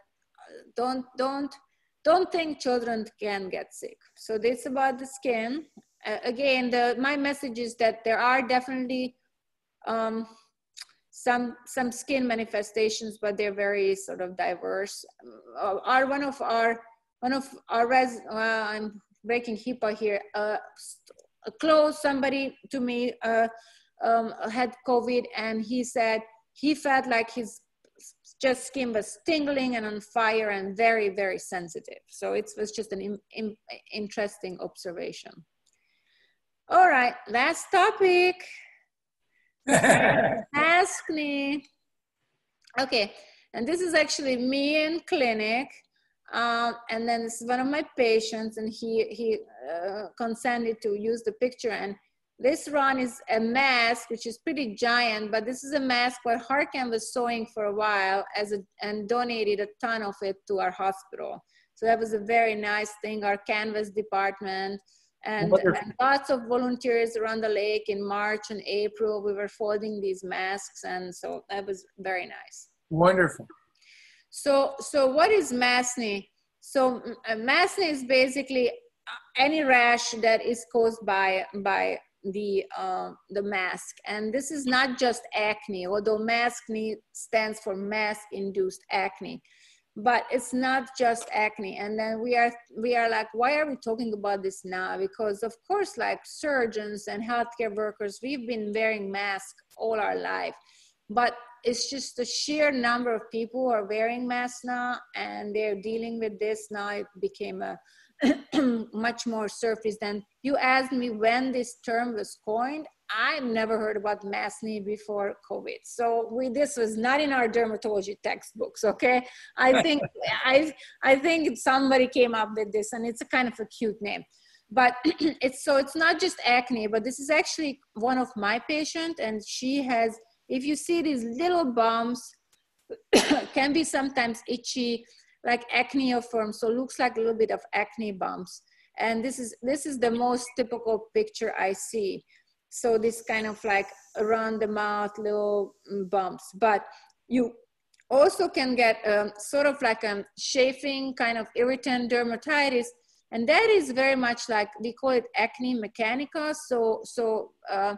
don't don't don't think children can get sick. So this about the skin. Uh, again, the, my message is that there are definitely um, some some skin manifestations, but they're very sort of diverse. Uh, are one of our one of our res. Uh, I'm breaking HIPAA here. Uh, close somebody to me uh, um, had COVID, and he said he felt like his just skin was tingling and on fire and very very sensitive. So it was just an in, in, interesting observation. All right, last topic. Ask me. Okay, and this is actually me in clinic. Um, and then this is one of my patients, and he he uh, consented to use the picture. And this run is a mask, which is pretty giant, but this is a mask where Harken was sewing for a while as a, and donated a ton of it to our hospital. So that was a very nice thing. Our canvas department and, and, lots of volunteers around the lake in March and April. We were folding these masks, and so that was very nice. Wonderful. So, so what is maskne? So, uh, maskne is basically uh, any rash that is caused by by the uh, the mask, and this is not just acne. Although maskne stands for mask-induced acne. But it's not just acne. And then we are we are like why are we talking about this now? Because of course like surgeons and healthcare workers we've been wearing masks all our life. But it's just the sheer number of people who are wearing masks now and they're dealing with this now it became a much more surface than you asked me when this term was coined I've never heard about maskne before COVID. So we, this was not in our dermatology textbooks, okay? I think, I, I think somebody came up with this and it's a kind of a cute name. But it's, so it's not just acne, but this is actually one of my patient and she has, if you see these little bumps, can be sometimes itchy, like acneiform, so looks like a little bit of acne bumps. And this is, this is the most typical picture I see. So this kind of like around the mouth little mm, bumps. But you also can get um, sort of like a chafing kind of irritant dermatitis. And that is very much like we call it acne mechanica. So so uh,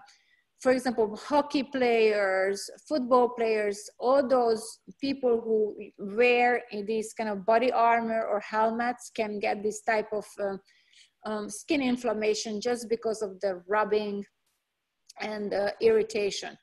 for example hockey players football players all those people who wear these kind of body armor or helmets can get this type of uh, um, skin inflammation just because of the rubbing and irritation.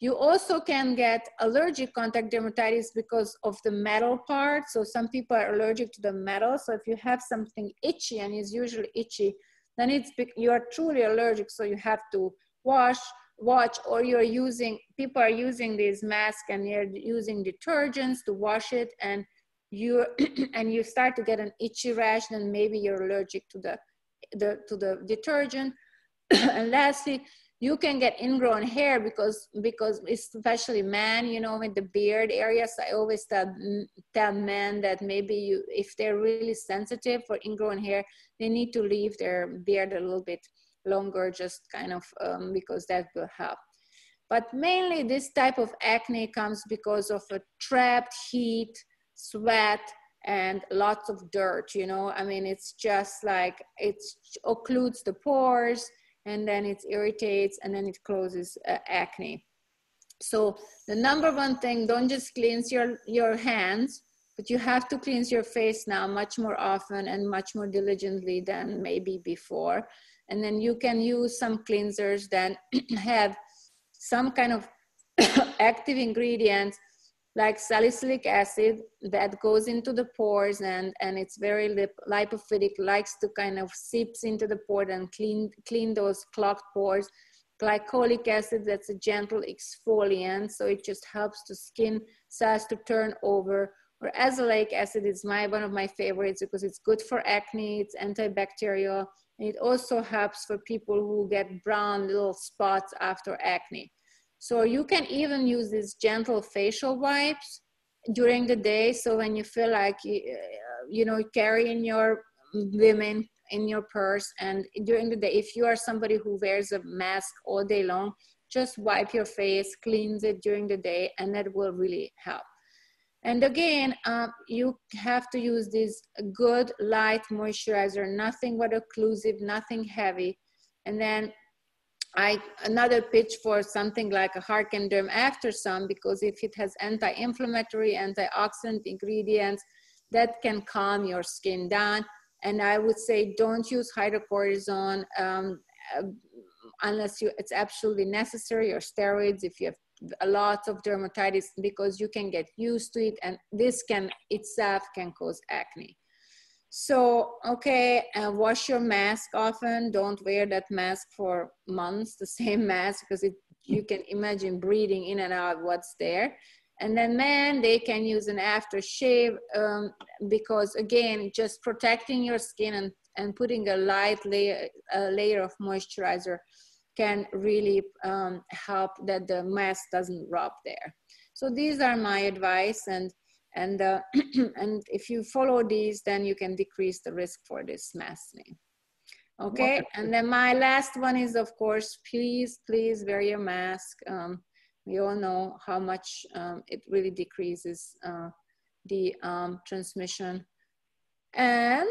You also can get allergic contact dermatitis because of the metal part. So some people are allergic to the metal. So if you have something itchy and it's usually itchy, then it's you are truly allergic. So you have to wash, watch, or you're using people are using these masks and they're using detergents to wash it, and you and you start to get an itchy rash. Then maybe you're allergic to the the to the detergent. and lastly, you can get ingrown hair because because especially men you know with the beard areas i always tell, tell men that maybe you if they're really sensitive for ingrown hair they need to leave their beard a little bit longer just kind of um, because that will help but mainly this type of acne comes because of a trapped heat sweat and lots of dirt you know i mean it's just like it occludes the pores and then it irritates and then it causes uh, acne. So the number one thing, don't just cleanse your, your hands, but you have to cleanse your face now much more often and much more diligently than maybe before. And then you can use some cleansers that have some kind of active ingredients like salicylic acid that goes into the pores and, and it's very lip, lipophilic, likes to kind of seeps into the pore and clean, clean those clogged pores. Glycolic acid, that's a gentle exfoliant, so it just helps the skin cells to turn over. Or azelaic acid is my one of my favorites because it's good for acne, it's antibacterial, and it also helps for people who get brown little spots after acne. So you can even use these gentle facial wipes during the day. So when you feel like, uh, you know, carrying your women in your purse and during the day, if you are somebody who wears a mask all day long, just wipe your face, cleanse it during the day, and that will really help. And again, um, you have to use this good light moisturizer, nothing but occlusive, nothing heavy. And then I another pitch for something like a Harken Derm after sun because if it has anti-inflammatory, antioxidant ingredients, that can calm your skin down. And I would say don't use hydrocortisone um, uh, unless you, it's absolutely necessary or steroids if you have a lot of dermatitis because you can get used to it and this can itself can cause acne. So, okay, uh, wash your mask often. Don't wear that mask for months, the same mask, because it, you can imagine breathing in and out what's there. And then men, they can use an aftershave um, because again, just protecting your skin and, and putting a light layer, a layer of moisturizer can really um, help that the mask doesn't rub there. So these are my advice and and uh, and if you follow these, then you can decrease the risk for this masking. Okay, and then my last one is of course, please, please wear your mask. Um, we all know how much um, it really decreases uh, the um, transmission. And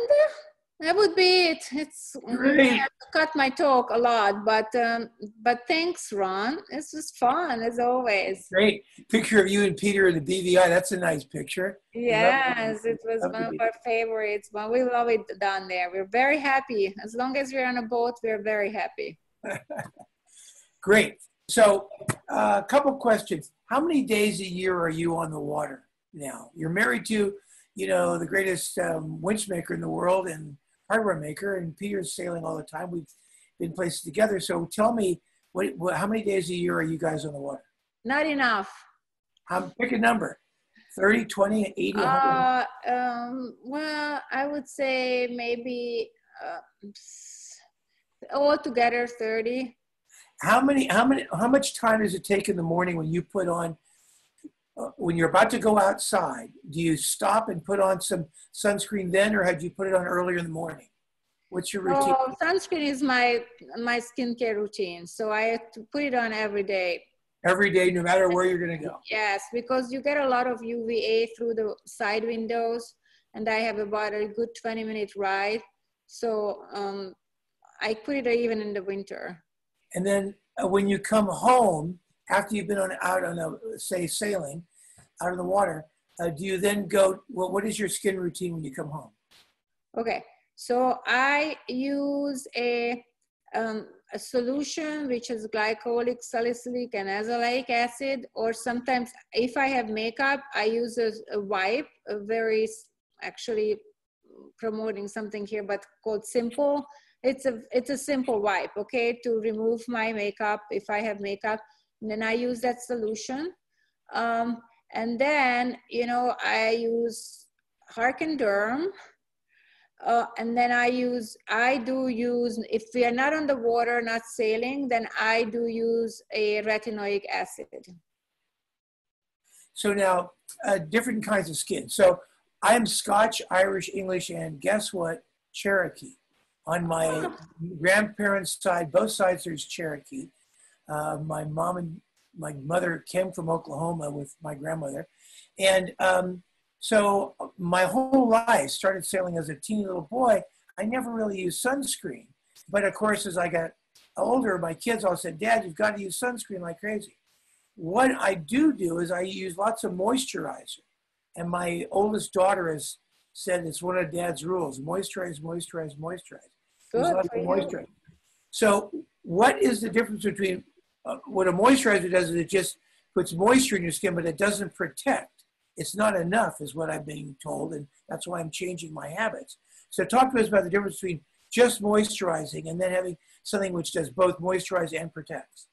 that would be it. It's Great. cut my talk a lot, but um, but thanks, Ron. This was fun as always. Great picture of you and Peter in the BVI. That's a nice picture. Yes, it was one of our favorites. But we love it down there. We're very happy. As long as we're on a boat, we're very happy. Great. So, a uh, couple questions. How many days a year are you on the water now? You're married to, you know, the greatest um, winch maker in the world, and hardware maker, and Peter's sailing all the time. We've been places together. So tell me, what, what, how many days a year are you guys on the water? Not enough. Um, pick a number 30, 20, 80, uh, um, well, I would say maybe uh, altogether 30. How many, how many, how much time does it take in the morning when you put on uh, when you're about to go outside, do you stop and put on some sunscreen then, or had you put it on earlier in the morning? What's your routine? Oh, sunscreen is my my skincare routine, so I have to put it on every day. Every day, no matter where you're going to go. Yes, because you get a lot of UVA through the side windows, and I have about a good 20 minute ride, so um, I put it even in the winter. And then uh, when you come home after you've been on out on a say sailing, out of the water, uh, do you then go, well, what is your skin routine when you come home? Okay, so I use a, um, a solution which is glycolic, salicylic, and azelaic acid, or sometimes if I have makeup, I use a, a wipe, a very actually promoting something here, but called Simple. It's a it's a simple wipe, okay, to remove my makeup if I have makeup. And then I use that solution. Um, and then, you know, I use Harken Derm. Uh, and then I use, I do use, if we are not on the water, not sailing, then I do use a retinoic acid. So now, uh, different kinds of skin. So I'm Scotch, Irish, English, and guess what? Cherokee. On my grandparents' side, both sides there's Cherokee. Uh, my mom and my mother came from Oklahoma with my grandmother. And um, so my whole life started sailing as a teeny little boy. I never really used sunscreen. But of course, as I got older, my kids all said, Dad, you've got to use sunscreen like crazy. What I do do is I use lots of moisturizer. And my oldest daughter has said it's one of dad's rules moisturize, moisturize, moisturize. Good. So, what is the difference between uh, what a moisturizer does is it just puts moisture in your skin, but it doesn't protect. It's not enough, is what I'm being told, and that's why I'm changing my habits. So, talk to us about the difference between just moisturizing and then having something which does both moisturize and protects.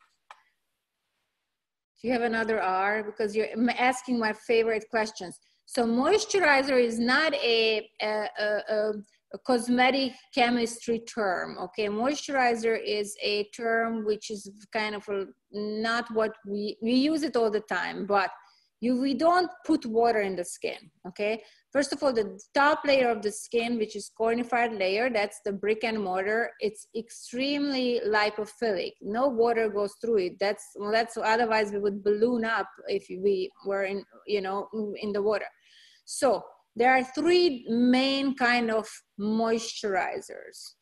Do you have another R? Because you're asking my favorite questions. So, moisturizer is not a, a, a, a cosmetic chemistry term. Okay, moisturizer is a term which is kind of a, not what we we use it all the time, but you we don't put water in the skin. Okay, First of all, the top layer of the skin, which is cornified layer, that's the brick and mortar. It's extremely lipophilic. No water goes through it. That's well, that's otherwise we would balloon up if we were in, you know, in the water. So there are three main kind of moisturizers.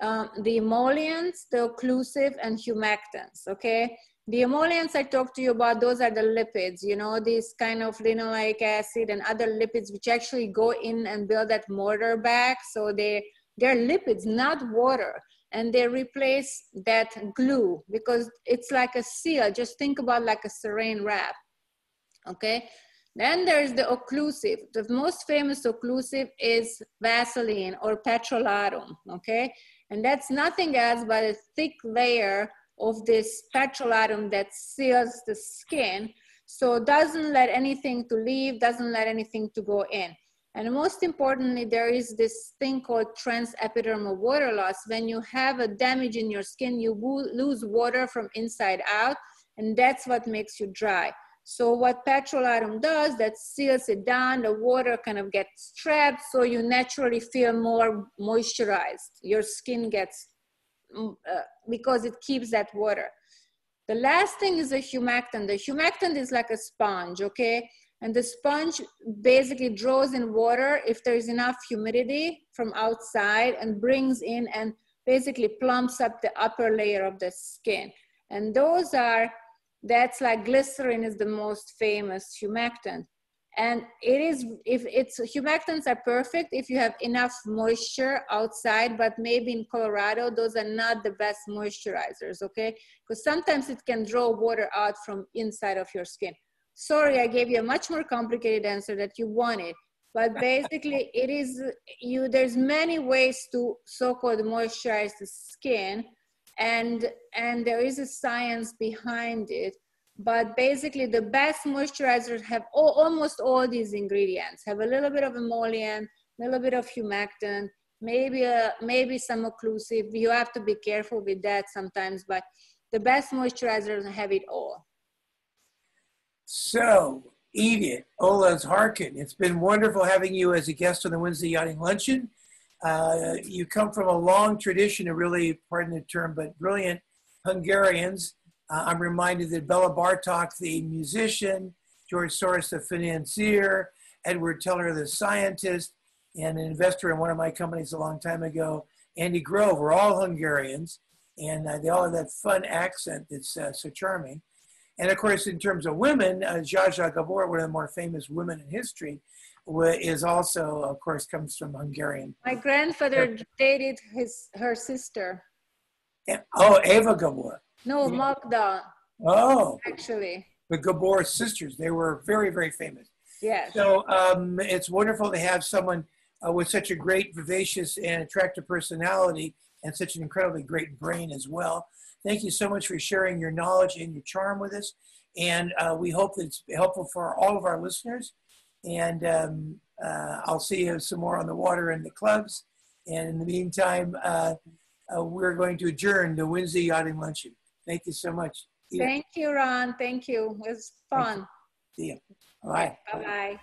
Um, the emollients, the occlusive, and humectants, okay? The emollients I talked to you about, those are the lipids, you know, these kind of linoleic acid and other lipids which actually go in and build that mortar back. So they, they're lipids, not water. And they replace that glue because it's like a seal. Just think about like a saran wrap, okay? Then there's the occlusive. The most famous occlusive is Vaseline or petrolatum, okay? And that's nothing else but a thick layer of this petrolatum that seals the skin. So doesn't let anything to leave, doesn't let anything to go in. And most importantly, there is this thing called transepidermal water loss. When you have a damage in your skin, you lose water from inside out, and that's what makes you dry. So what petrolatum does, that seals it down, the water kind of gets trapped, so you naturally feel more moisturized. Your skin gets Mm, uh, because it keeps that water. The last thing is a humectant. The humectant is like a sponge, okay? And the sponge basically draws in water if there's enough humidity from outside and brings in and basically plumps up the upper layer of the skin. And those are, that's like glycerin is the most famous humectant. And it is if it's humectants are perfect if you have enough moisture outside but maybe in colorado those are not the best moisturizers okay? Because sometimes it can draw water out from inside of your skin. Sorry i gave you a much more complicated answer that you wanted but basically it is you there's many ways to so-called moisturize the skin and and there is a science behind it. But basically the best moisturizers have all, almost all these ingredients. Have a little bit of emollient a little bit of humectant maybe a, maybe some occlusive. You have to be careful with that sometimes but the best moisturizers have it all. So edith Olasz Harken it's been wonderful having you as a guest on the wednesday yachting luncheon uh, you come from a long tradition of really pardon the term but brilliant hungarians uh, I'm reminded that Bela Bartok, the musician, George Soros, the financier, Edward Teller, the scientist, and an investor in one of my companies a long time ago, Andy Grove, were all Hungarians, and uh, they all have that fun accent that's uh, so charming. And of course, in terms of women, uh, Zsa Zsa Gabor, one of the more famous women in history, is also, of course, comes from Hungarian. My grandfather dated his her sister. Yeah. Oh, Eva Gabor. No, Magda. Oh. Actually. The Gabor sisters. They were very, very famous. Yes. So um, it's wonderful to have someone uh, with such a great, vivacious, and attractive personality and such an incredibly great brain as well. Thank you so much for sharing your knowledge and your charm with us. And uh, we hope that it's helpful for all of our listeners. And um, uh, I'll see you some more on the water and the clubs. And in the meantime, uh, uh, we're going to adjourn the Wednesday Yachting Luncheon. Thank you so much. Thank you, Ron. Thank you. It was fun. See you. Bye. Bye-bye.